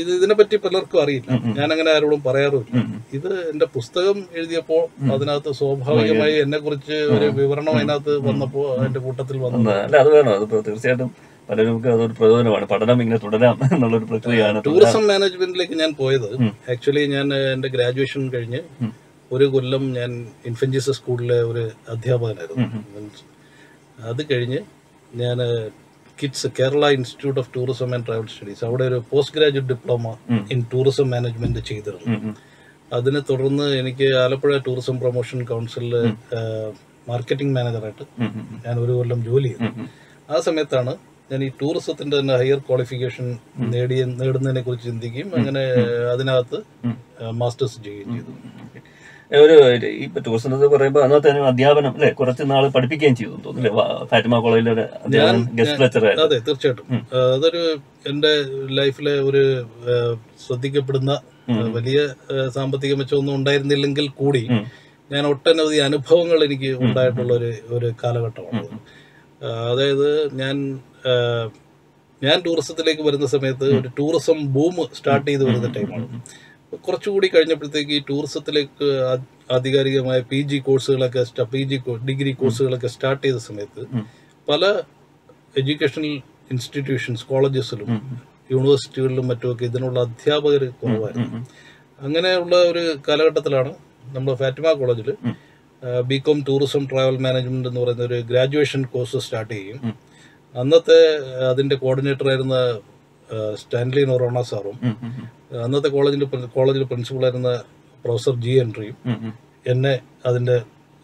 ഇത് ഇതിനെപ്പറ്റി പലർക്കും അറിയില്ല. ഞാൻ അങ്ങനെ ആരോടും പറയാറുമില്ല. ഇത് എന്റെ പുസ്തകം എഴുതിയപ്പോൾ അതിനകത്ത് സ്വാഭാവികമായി എന്നെ കുറിച്ച് ഒരു വിവരണം അതിനകത്ത് വന്നപ്പോ അതിന്റെ കൂട്ടത്തിൽ വന്നു. അല്ല അത് വേണം. തീർച്ചയായിട്ടും പലർക്കും അതൊരു പ്രയോജനമാണ് പഠനം ഇങ്ങനെ തുടരാം എന്നുള്ളൊരു പ്രക്രിയയാണ്. ടൂറിസം മാനേജ്മെന്റിലേക്ക് ഞാൻ പോയത്. ആക്ച്വലി ഞാൻ എന്റെ ഗ്രാജുവേഷൻ കഴിഞ്ഞ് ഒരു കൊല്ലം ഞാൻ ഇൻഫെൻജിസ് സ്കൂളിലെ ഒരു അധ്യാപകനായിരുന്നു. അത് കഴിഞ്ഞ് ഞാൻ KITTS Kerala institute of tourism and travel studies അവിടെ ഒരു post graduate diploma in tourism management ചെയ്തിരുന്നു. അതിനെ തുടർന്ന് എനിക്ക് ആലപ്പുഴ ടൂറിസം പ്രൊമോഷൻ കൗൺസിലിൽ മാർക്കറ്റിംഗ് മാനേജറായിട്ട്. ഞാൻ ഒരു കൊല്ലം ജോലി ചെയ്തു. ആ സമയത്താണ് ഞാൻ ഈ ടൂറിസത്തിന്റെ തന്നെ ഹയർ ക്വാളിഫിക്കേഷൻ നേടിയ നേടുന്നതിനെ കുറിച്ച് ചിന്തിക്കുകയും അങ്ങനെ അതിനകത്ത് മാസ്റ്റേഴ്സ് ചെയ്യുകയും ചെയ്തു. ഒരു ഇപ്പൊ ടൂറിസത്തെ പറയുമ്പോൾ അന്നത്തെ അധ്യാപനം അല്ലെ? കുറച്ച് നാൾ പഠിപ്പിക്കുകയും ചെയ്തു തോന്നുന്നില്ലേ ഫാറ്റിമ കോളേജിലെ ഗസ്റ്റ് ലെക്ചർ അതെ തീർച്ചയായിട്ടും. അതൊരു എന്റെ ലൈഫിലെ ഒരു ശ്രദ്ധിക്കപ്പെടുന്ന വലിയ സാമ്പത്തിക മെച്ചമൊന്നും ഉണ്ടായിരുന്നില്ലെങ്കിൽ കൂടി ഞാൻ ഒട്ടനവധി അനുഭവങ്ങൾ എനിക്ക് ഉണ്ടായിട്ടുള്ള ഒരു ഒരു കാലഘട്ടമാണ്. അതായത് ഞാൻ ഞാൻ ടൂറിസത്തിലേക്ക് വരുന്ന സമയത്ത് ഒരു ടൂറിസം ബൂം സ്റ്റാർട്ട് ചെയ്ത് വരുന്ന ടൈമാണ്. കുറച്ചുകൂടി കഴിഞ്ഞപ്പോഴത്തേക്ക് ഈ ടൂറിസത്തിലേക്ക് ആധികാരികമായ പി ജി കോഴ്സുകളൊക്കെ പി ജി ഡിഗ്രി കോഴ്സുകളൊക്കെ സ്റ്റാർട്ട് ചെയ്ത സമയത്ത് പല എഡ്യൂക്കേഷണൽ ഇൻസ്റ്റിറ്റ്യൂഷൻസ് കോളേജസിലും യൂണിവേഴ്സിറ്റികളിലും മറ്റുമൊക്കെ ഇതിനുള്ള അധ്യാപകർ കുറവായിരുന്നു. അങ്ങനെയുള്ള ഒരു കാലഘട്ടത്തിലാണ് നമ്മുടെ ഫാറ്റിമ കോളേജിൽ ബികോം ടൂറിസം ട്രാവൽ മാനേജ്മെന്റ് എന്ന് പറയുന്ന ഒരു ഗ്രാജുവേഷൻ കോഴ്സ് സ്റ്റാർട്ട് ചെയ്യും. അന്നത്തെ അതിന്റെ കോർഡിനേറ്റർ ആയിരുന്ന സ്റ്റാൻലി നൊറോണ സാറും അന്നത്തെ കോളേജിൽ കോളേജിൽ പ്രിൻസിപ്പളായിരുന്ന പ്രൊഫസർ ജി എൻട്രിയും എന്നെ അതിന്റെ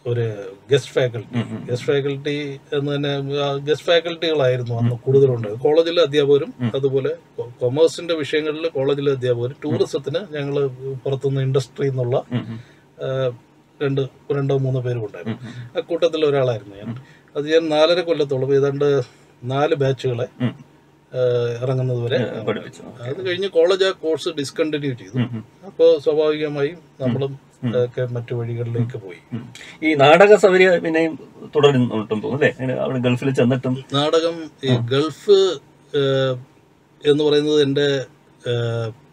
ഒരു ഗസ്റ്റ് ഫാക്കൽറ്റി ഗസ്റ്റ് ഫാക്കൽറ്റി എന്ന് തന്നെ ഗസ്റ്റ് ഫാക്കൽറ്റികളായിരുന്നു അന്ന് കൂടുതലുണ്ട് കോളേജിലെ അധ്യാപകരും അതുപോലെ കൊമേഴ്സിന്റെ വിഷയങ്ങളിൽ കോളേജിലെ അധ്യാപകരും ടൂറിസത്തിന് ഞങ്ങൾ പുറത്തുനിന്ന് ഇൻഡസ്ട്രി എന്നുള്ള രണ്ട് രണ്ടോ മൂന്നോ പേരും ഉണ്ടായിരുന്നു. ആ കൂട്ടത്തിൽ ഒരാളായിരുന്നു ഞാൻ. അത് ഞാൻ നാലര കൊല്ലത്തോളം ഏതാണ്ട് നാല് ബാച്ചുകളെ ഇറങ്ങുന്നത് വരെ പഠിപ്പിച്ചു. അത് കഴിഞ്ഞ് കോളേജ് ആ കോഴ്സ് ഡിസ്കണ്ടിന്യൂ ചെയ്തു. അപ്പോൾ സ്വാഭാവികമായും നമ്മളും ഒക്കെ മറ്റു വഴികളിലേക്ക് പോയി. ഈ നാടക സൗകര്യം തുടരുന്നുണ്ടെന്ന് തോന്നുന്നു അവിടെ ഗൾഫിൽ ചെന്നിട്ടും നാടകം ഈ ഗൾഫ് എന്ന് പറയുന്നത് എന്റെ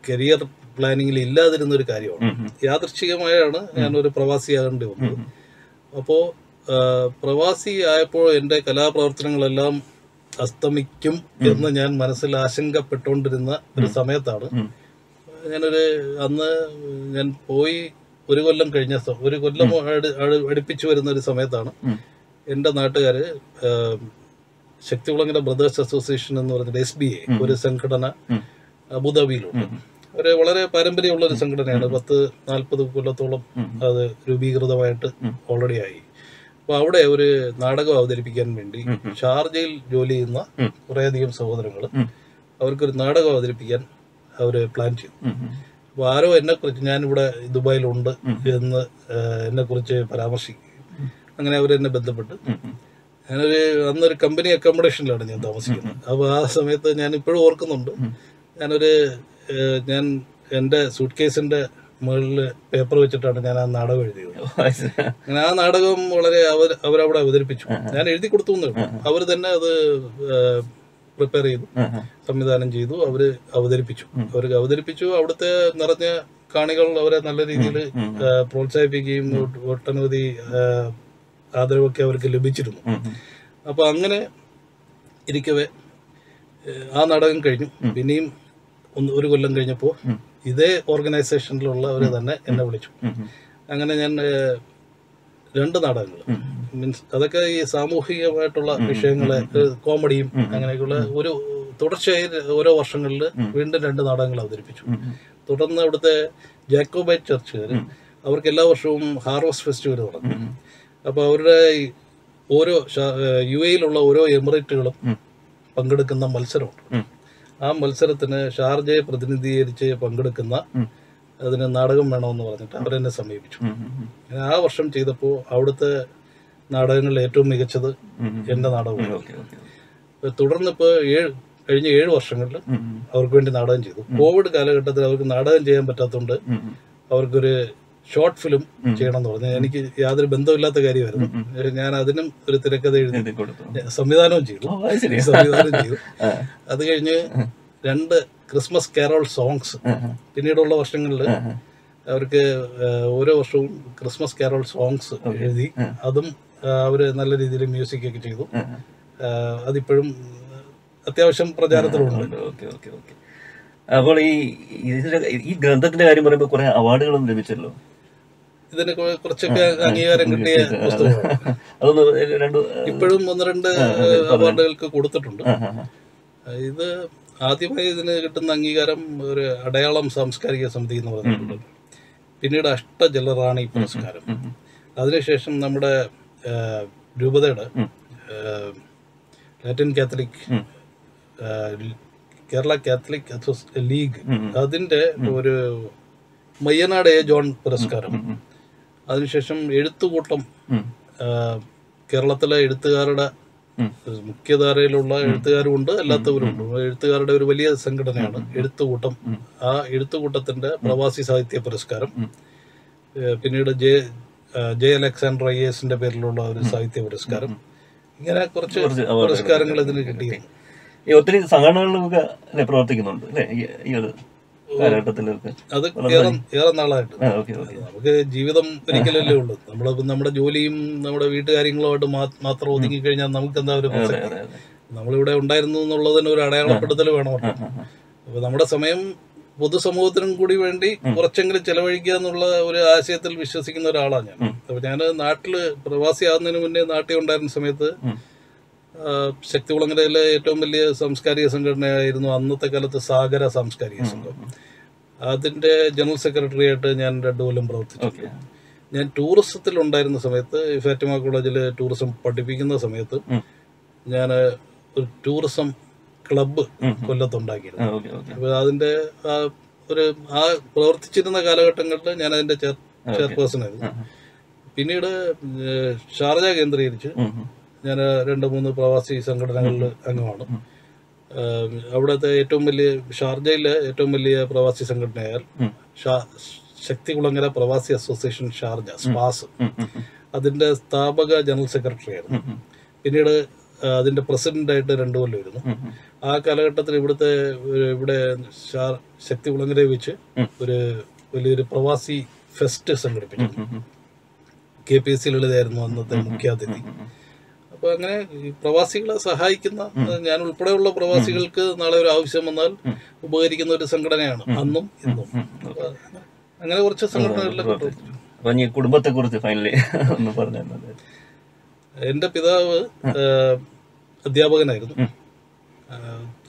കരിയർ പ്ലാനിങ്ങിൽ ഇല്ലാതിരുന്ന ഒരു കാര്യമാണ്. ഒരു ഞാനൊരു പ്രവാസിയാകേണ്ടി വന്നത്. അപ്പോൾ പ്രവാസി ആയപ്പോൾ എന്റെ കലാപ്രവർത്തനങ്ങളെല്ലാം അസ്തമിക്കും എന്ന് ഞാൻ മനസ്സിൽ ആശങ്കപ്പെട്ടുകൊണ്ടിരുന്ന ഒരു സമയത്താണ്. ഞാനൊരു അന്ന് ഞാൻ പോയി ഒരു കൊല്ലം കഴിഞ്ഞ ഒരു കൊല്ലം അടി- അടി- അടുപ്പിച്ചു വരുന്ന ഒരു സമയത്താണ്. എന്റെ എന്റെ നാട്ടുകാര് ശക്തികുളങ്ങര ബ്രദേഴ്സ് അസോസിയേഷൻ എന്ന് പറഞ്ഞ എസ് ബി എ ഒരു സംഘടന. അബുദാബിയിലുണ്ട്. ഒരു വളരെ പാരമ്പര്യമുള്ള ഒരു സംഘടനയാണ്. പത്ത് നാൽപ്പത് കൊല്ലത്തോളം അത് രൂപീകൃതമായിട്ട് ഓൾറെഡി ആയി. അപ്പൊ അവിടെ ഒരു നാടകം അവതരിപ്പിക്കാൻ വേണ്ടി ഷാർജയിൽ ജോലി ചെയ്യുന്ന കുറേയധികം സഹോദരങ്ങൾ അവർക്കൊരു നാടകം അവതരിപ്പിക്കാൻ അവർ പ്ലാൻ ചെയ്തു. അപ്പോൾ ആരോ എന്നെക്കുറിച്ച് ഞാനിവിടെ ദുബായിലുണ്ട് എന്ന് എന്നെ കുറിച്ച് പരാമർശിക്കുകയും അങ്ങനെ അവർ എന്നെ ബന്ധപ്പെട്ട് ഞാനൊരു അന്നൊരു കമ്പനി അക്കോമഡേഷനിലാണ് ഞാൻ താമസിക്കുന്നത്. അപ്പോൾ ആ സമയത്ത് ഞാൻ ഇപ്പോഴും ഓർക്കുന്നുണ്ട് ഞാനൊരു ഞാൻ എന്റെ സൂട്ട് കേസിന്റെ മുകളിൽ പേപ്പർ വെച്ചിട്ടാണ് ഞാൻ ആ നാടകം എഴുതിയത്. അങ്ങനെ ആ നാടകം വളരെ അവർ അവരവിടെ അവതരിപ്പിച്ചു. ഞാൻ എഴുതി കൊടുത്തു അവർ തന്നെ അത് പ്രിപ്പയർ ചെയ്തു. സംവിധാനം ചെയ്തു. അവർ അവതരിപ്പിച്ചു. അവർക്ക് അവതരിപ്പിച്ചു. അവിടുത്തെ നിറഞ്ഞ കാണികൾ അവരെ നല്ല രീതിയിൽ പ്രോത്സാഹിപ്പിക്കുകയും ഒട്ട് ഒട്ടനവധി ആദരവൊക്കെ അവർക്ക് ലഭിച്ചിരുന്നു. അപ്പൊ അങ്ങനെ ഇരിക്കവേ ആ നാടകം കഴിഞ്ഞു. പിന്നെയും ഒരു കൊല്ലം കഴിഞ്ഞപ്പോൾ ഇതേ ഓർഗനൈസേഷനിലുള്ളവർ തന്നെ എന്നെ വിളിച്ചു. അങ്ങനെ ഞാൻ രണ്ട് നാടകങ്ങൾ മീൻസ് അതൊക്കെ ഈ സാമൂഹികമായിട്ടുള്ള വിഷയങ്ങളെ കോമഡിയും അങ്ങനെയൊക്കെയുള്ള ഒരു തുടർച്ചയായി ഓരോ വർഷങ്ങളിൽ വീണ്ടും രണ്ട് നാടകങ്ങൾ അവതരിപ്പിച്ചു. തുടർന്ന് അവിടുത്തെ ജാക്കോബൈറ്റ് ചർച്ചുകാർ അവർക്ക് എല്ലാ വർഷവും ഹാർവസ്റ്റ് ഫെസ്റ്റിവൽ നടക്കും അപ്പോൾ അവരുടെ ഓരോ യു എയിലുള്ള ഓരോ എമിറേറ്റുകളും പങ്കെടുക്കുന്ന മത്സരമുണ്ട്. ആ മത്സരത്തിന് ഷാർജയെ പ്രതിനിധീകരിച്ച് പങ്കെടുക്കുന്ന അതിന് നാടകം വേണമെന്ന് പറഞ്ഞിട്ട് അവരെന്നെ സമീപിച്ചു. ആ വർഷം ചെയ്തപ്പോൾ അവിടുത്തെ നാടകങ്ങളിൽ ഏറ്റവും മികച്ചത് എന്റെ നാടകമാണ്. തുടർന്ന് ഇപ്പോൾ ഏഴ് കഴിഞ്ഞ ഏഴ് വർഷങ്ങളിൽ അവർക്ക് വേണ്ടി നാടകം ചെയ്തു. കോവിഡ് കാലഘട്ടത്തിൽ അവർക്ക് നാടകം ചെയ്യാൻ പറ്റാത്തതുകൊണ്ട് അവർക്കൊരു ഷോർട്ട് ഫിലിം ചെയ്യണം എന്ന് പറഞ്ഞു. എനിക്ക് യാതൊരു ബന്ധമില്ലാത്ത കാര്യമായിരുന്നു. ഞാൻ അതിനും ഒരു തിരക്കഥ എഴുതി സംവിധാനവും ചെയ്തു. സംവിധാനം ചെയ്തു. അത് കഴിഞ്ഞ് രണ്ട് ക്രിസ്മസ് കാരോൾ സോങ്സ് പിന്നീടുള്ള വർഷങ്ങളിൽ അവർക്ക് ഓരോ വർഷവും ക്രിസ്മസ് കാരോൾ സോങ്സ് എഴുതി. അതും അവർ അവർ നല്ല രീതിയിൽ മ്യൂസിക് ഒക്കെ ചെയ്തു. അതിപ്പോഴും അത്യാവശ്യം പ്രചാരത്തിലുണ്ട്. Okay okay okay. അപ്പോൾ ഈ ഈ ഗ്രന്ഥത്തിന്റെ കാര്യം പറയുമ്പോൾ കുറെ അവാർഡുകളും ലഭിച്ചല്ലോ? ഇതിന് കുറച്ചൊക്കെ അംഗീകാരം കിട്ടിയ പുസ്തകമാണ്. ഇപ്പോഴും ഒന്ന് രണ്ട് അവാർഡുകൾക്ക് കൊടുത്തിട്ടുണ്ട്. ഇത് ആദ്യമായി ഇതിന് കിട്ടുന്ന അംഗീകാരം ഒരു അടയാളം സാംസ്കാരിക സമിതി എന്ന് പറഞ്ഞിട്ടുണ്ട്. പിന്നീട് അഷ്ടജലറാണി പുരസ്കാരം. അതിനുശേഷം നമ്മുടെ രൂപതയുടെ Latin Catholic Kerala Catholic league. അതിന്റെ ഒരു മയ്യനാട് എ ജോൺ പുരസ്കാരം. അതിനുശേഷം എഴുത്തുകൂട്ടം കേരളത്തിലെ എഴുത്തുകാരുടെ മുഖ്യധാരയിലുള്ള എഴുത്തുകാരുമുണ്ട് അല്ലാത്തവരുണ്ട് എഴുത്തുകാരുടെ ഒരു വലിയ സംഘടനയാണ് എഴുത്തുകൂട്ടം. ആ എഴുത്തുകൂട്ടത്തിന്റെ പ്രവാസി സാഹിത്യ പുരസ്കാരം. പിന്നീട് ജെ ജെ അലക്സാണ്ടർ ഐ എസിന്റെ പേരിലുള്ള ഒരു സാഹിത്യ പുരസ്കാരം. ഇങ്ങനെ കുറച്ച് പുരസ്കാരങ്ങൾ ഇതിന് കിട്ടിയിരുന്നു ഒത്തിരി സംഘടനകളിലൊക്കെ പ്രവർത്തിക്കുന്നുണ്ട് കാലഘട്ടത്തിലൊക്കെ അത് ഏറെ നാളായിട്ട്. നമുക്ക് ജീവിതം ഒരിക്കലല്ലേ ഉള്ളൂ. നമ്മൾ നമ്മുടെ ജോലിയും നമ്മുടെ വീട്ടുകാര്യങ്ങളുമായിട്ട് മാത്രം ഒതുങ്ങി കഴിഞ്ഞാൽ നമുക്ക് എന്താ ഒരു നമ്മളിവിടെ ഉണ്ടായിരുന്നു എന്നുള്ളതിന് ഒരു അടയാളപ്പെടുത്തൽ വേണമല്ലോ അപ്പൊ നമ്മുടെ സമയം പൊതുസമൂഹത്തിനും കൂടി വേണ്ടി കുറച്ചെങ്കിലും ചെലവഴിക്കുക എന്നുള്ള ഒരു ആശയത്തിൽ വിശ്വസിക്കുന്ന ഒരാളാണ് ഞാൻ. അപ്പൊ ഞാൻ നാട്ടിൽ പ്രവാസിയാകുന്നതിന് മുന്നേ നാട്ടിൽ ഉണ്ടായിരുന്ന സമയത്ത് ശക്തികുളങ്ങരയിലെ ഏറ്റവും വലിയ സാംസ്കാരിക സംഘടനയായിരുന്നു അന്നത്തെ കാലത്ത് സാഗര സാംസ്കാരിക സംഘം. അതിന്റെ ജനറൽ സെക്രട്ടറി ആയിട്ട് ഞാൻ രണ്ടു കൊല്ലം പ്രവർത്തിച്ചു. ഞാൻ ടൂറിസത്തിൽ ഉണ്ടായിരുന്ന സമയത്ത് ഫാറ്റിമ കോളേജിൽ ടൂറിസം പഠിപ്പിക്കുന്ന സമയത്ത് ഞാൻ ഒരു ടൂറിസം ക്ലബ്ബ് കൊല്ലത്തുണ്ടാക്കിയിരുന്നു. അപ്പോൾ ആ ഒരു ആ പ്രവർത്തിച്ചിരുന്ന കാലഘട്ടങ്ങളിൽ ഞാൻ അതിന്റെ ചെയർ ചെയർപേഴ്സൺ ആയിരുന്നു. പിന്നീട് ഷാർജ കേന്ദ്രീകരിച്ച് ഞാൻ രണ്ട് മൂന്ന് പ്രവാസി സംഘടനകളിൽ അംഗമാണ്. അവിടുത്തെ ഏറ്റവും വലിയ ഷാർജയിലെ ഏറ്റവും വലിയ പ്രവാസി സംഘടനയാൽ ഷാ- ശക്തികുളങ്ങര പ്രവാസി അസോസിയേഷൻ ഷാർജ സ്പാസ്. അതിന്റെ സ്ഥാപക ജനറൽ സെക്രട്ടറി ആയിരുന്നു. പിന്നീട് അതിന്റെ പ്രസിഡന്റ് ആയിട്ട് രണ്ടു കൊല്ലം ഇരുന്നു. ആ കാലഘട്ടത്തിൽ ഇവിടുത്തെ ഇവിടെ ശക്തി ശക്തികുളങ്ങരയെ വെച്ച് ഒരു വലിയൊരു പ്രവാസി ഫെസ്റ്റ് സംഘടിപ്പിച്ചു. കെ പി എസ് സി ലളിതായിരുന്നു അന്നത്തെ മുഖ്യാതിഥി. അപ്പൊ അങ്ങനെ പ്രവാസികളെ സഹായിക്കുന്ന ഞാൻ ഉൾപ്പെടെയുള്ള പ്രവാസികൾക്ക് നാളെ ഒരു ആവശ്യം വന്നാൽ ഉപകരിക്കുന്ന ഒരു സംഘടനയാണ്. അന്നും ഇന്നും. അങ്ങനെ കുറച്ച് സംഘടനകളിലൊക്കെ. അപ്പൊ കുറിച്ച് ഫൈനലി ഒന്ന് പറഞ്ഞു എന്റെ പിതാവ് അധ്യാപകനായിരുന്നു.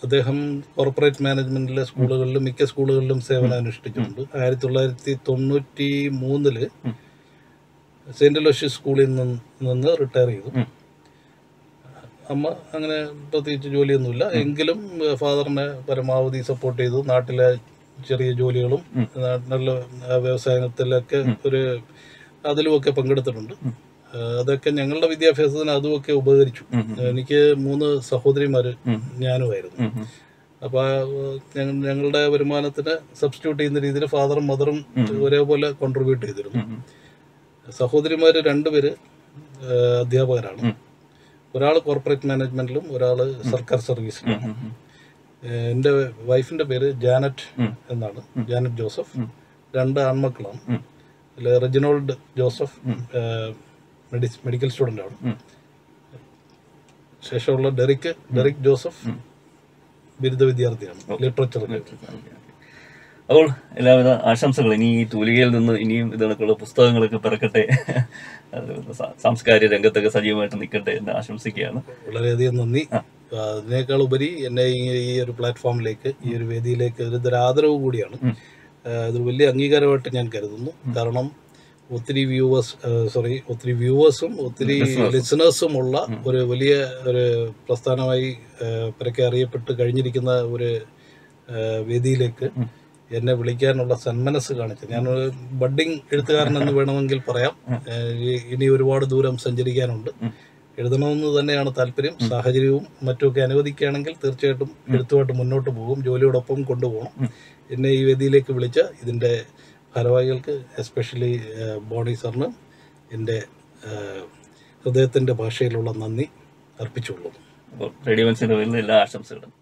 അദ്ദേഹം കോർപ്പറേറ്റ് മാനേജ്മെന്റിലെ സ്കൂളുകളിലും മിക്ക സ്കൂളുകളിലും സേവനം അനുഷ്ഠിച്ചിട്ടുണ്ട്. ആയിരത്തി തൊള്ളായിരത്തി തൊണ്ണൂറ്റി മൂന്നിൽ സെന്റ് ലോഷ്യസ് സ്കൂളിൽ നിന്ന് റിട്ടയർ ചെയ്തു. അമ്മ അങ്ങനെ പ്രത്യേകിച്ച് ജോലിയൊന്നുമില്ല. എങ്കിലും ഫാദറിനെ പരമാവധി സപ്പോർട്ട് ചെയ്തു. നാട്ടിലെ ചെറിയ ജോലികളും ആ, വ്യവസായത്തിലൊക്കെ ഒരു അതിലുമൊക്കെ പങ്കെടുത്തിട്ടുണ്ട്. അതൊക്കെ ഞങ്ങളുടെ വിദ്യാഭ്യാസത്തിന് അതുമൊക്കെ ഉപകരിച്ചു. എനിക്ക് മൂന്ന് സഹോദരിമാര് ഞാനുമായിരുന്നു. അപ്പൊ ഞങ്ങളുടെ വരുമാനത്തിന് സബ്സ്റ്റിറ്റ്യൂട്ട് ചെയ്യുന്ന രീതിയിൽ ഫാദറും മദറും ഒരേപോലെ കോൺട്രിബ്യൂട്ട് ചെയ്തിരുന്നു. സഹോദരിമാര് രണ്ടുപേര് അധ്യാപകരാണ്. ഒരാൾ കോർപ്പറേറ്റ് മാനേജ്മെന്റിലും ഒരാൾ സർക്കാർ സർവീസിലും. എന്റെ വൈഫിന്റെ പേര് ജാനറ്റ് എന്നാണ്. Janet Joseph. രണ്ട് ആൺമക്കളാണ്. അതിൽ റെജിനോൾഡ് ജോസഫ് മെഡിക്കൽ സ്റ്റുഡന്റ് ആണ്. ശേഷമുള്ള ഡെറിക് ഡെറിക് ജോസഫ് ബിരുദ വിദ്യാർത്ഥിയാണ്. ലിറ്ററേച്ചർ അപ്പോൾ എല്ലാവിധ ആശംസകൾ. ഇനി ഈ തൂലികയിൽ നിന്ന് ഇനിയും ഇതിനൊക്കെയുള്ള പുസ്തകങ്ങളൊക്കെ പിറക്കട്ടെ. സാംസ്കാരിക രംഗത്തൊക്കെ സജീവമായിട്ട് നിൽക്കട്ടെ എന്ന് ആശംസിക്കുകയാണ്. വളരെയധികം നന്ദി. അതിനേക്കാൾ ഉപരി എന്നെ ഈ ഒരു പ്ലാറ്റ്ഫോമിലേക്ക് ഈ ഒരു വേദിയിലേക്ക് ഒരു ആദരവ് കൂടിയാണ്. ഇതൊരു വലിയ അംഗീകാരമായിട്ട് ഞാൻ കരുതുന്നു. കാരണം ഒത്തിരി വ്യൂവേഴ്സ് സോറി ഒത്തിരി വ്യൂവേഴ്സും ഒത്തിരി ലിസണേഴ്സും ഉള്ള ഒരു വലിയ ഒരു പ്രസ്ഥാനമായി പരക്കെ അറിയപ്പെട്ട് കഴിഞ്ഞിരിക്കുന്ന ഒരു വേദിയിലേക്ക് എന്നെ വിളിക്കാനുള്ള സന്മനസ് കാണിച്ചത് ഞാൻ ബഡ്ഡിങ് എഴുത്തുകാരൻ എന്ന് വേണമെങ്കിൽ പറയാം. ഇനി ഒരുപാട് ദൂരം സഞ്ചരിക്കാനുണ്ട്. എഴുതണമെന്ന് തന്നെയാണ് താല്പര്യം. സാഹചര്യവും മറ്റുമൊക്കെ അനുവദിക്കുകയാണെങ്കിൽ തീർച്ചയായിട്ടും എഴുത്തുമായിട്ട് മുന്നോട്ട് പോകും. ജോലിയോടൊപ്പം കൊണ്ടുപോകണം. എന്നെ ഈ വേദിയിലേക്ക് വിളിച്ച ഇതിന്റെ ഭാരവാഹികൾക്ക് എസ്പെഷ്യലി ബോണി സാറിന് എന്റെ ഹൃദയത്തിന്റെ ഭാഷയിലുള്ള നന്ദി അർപ്പിച്ചുകൊള്ളുന്നു. അപ്പോൾ റേഡിയോ എല്ലാ ആശംസകളും.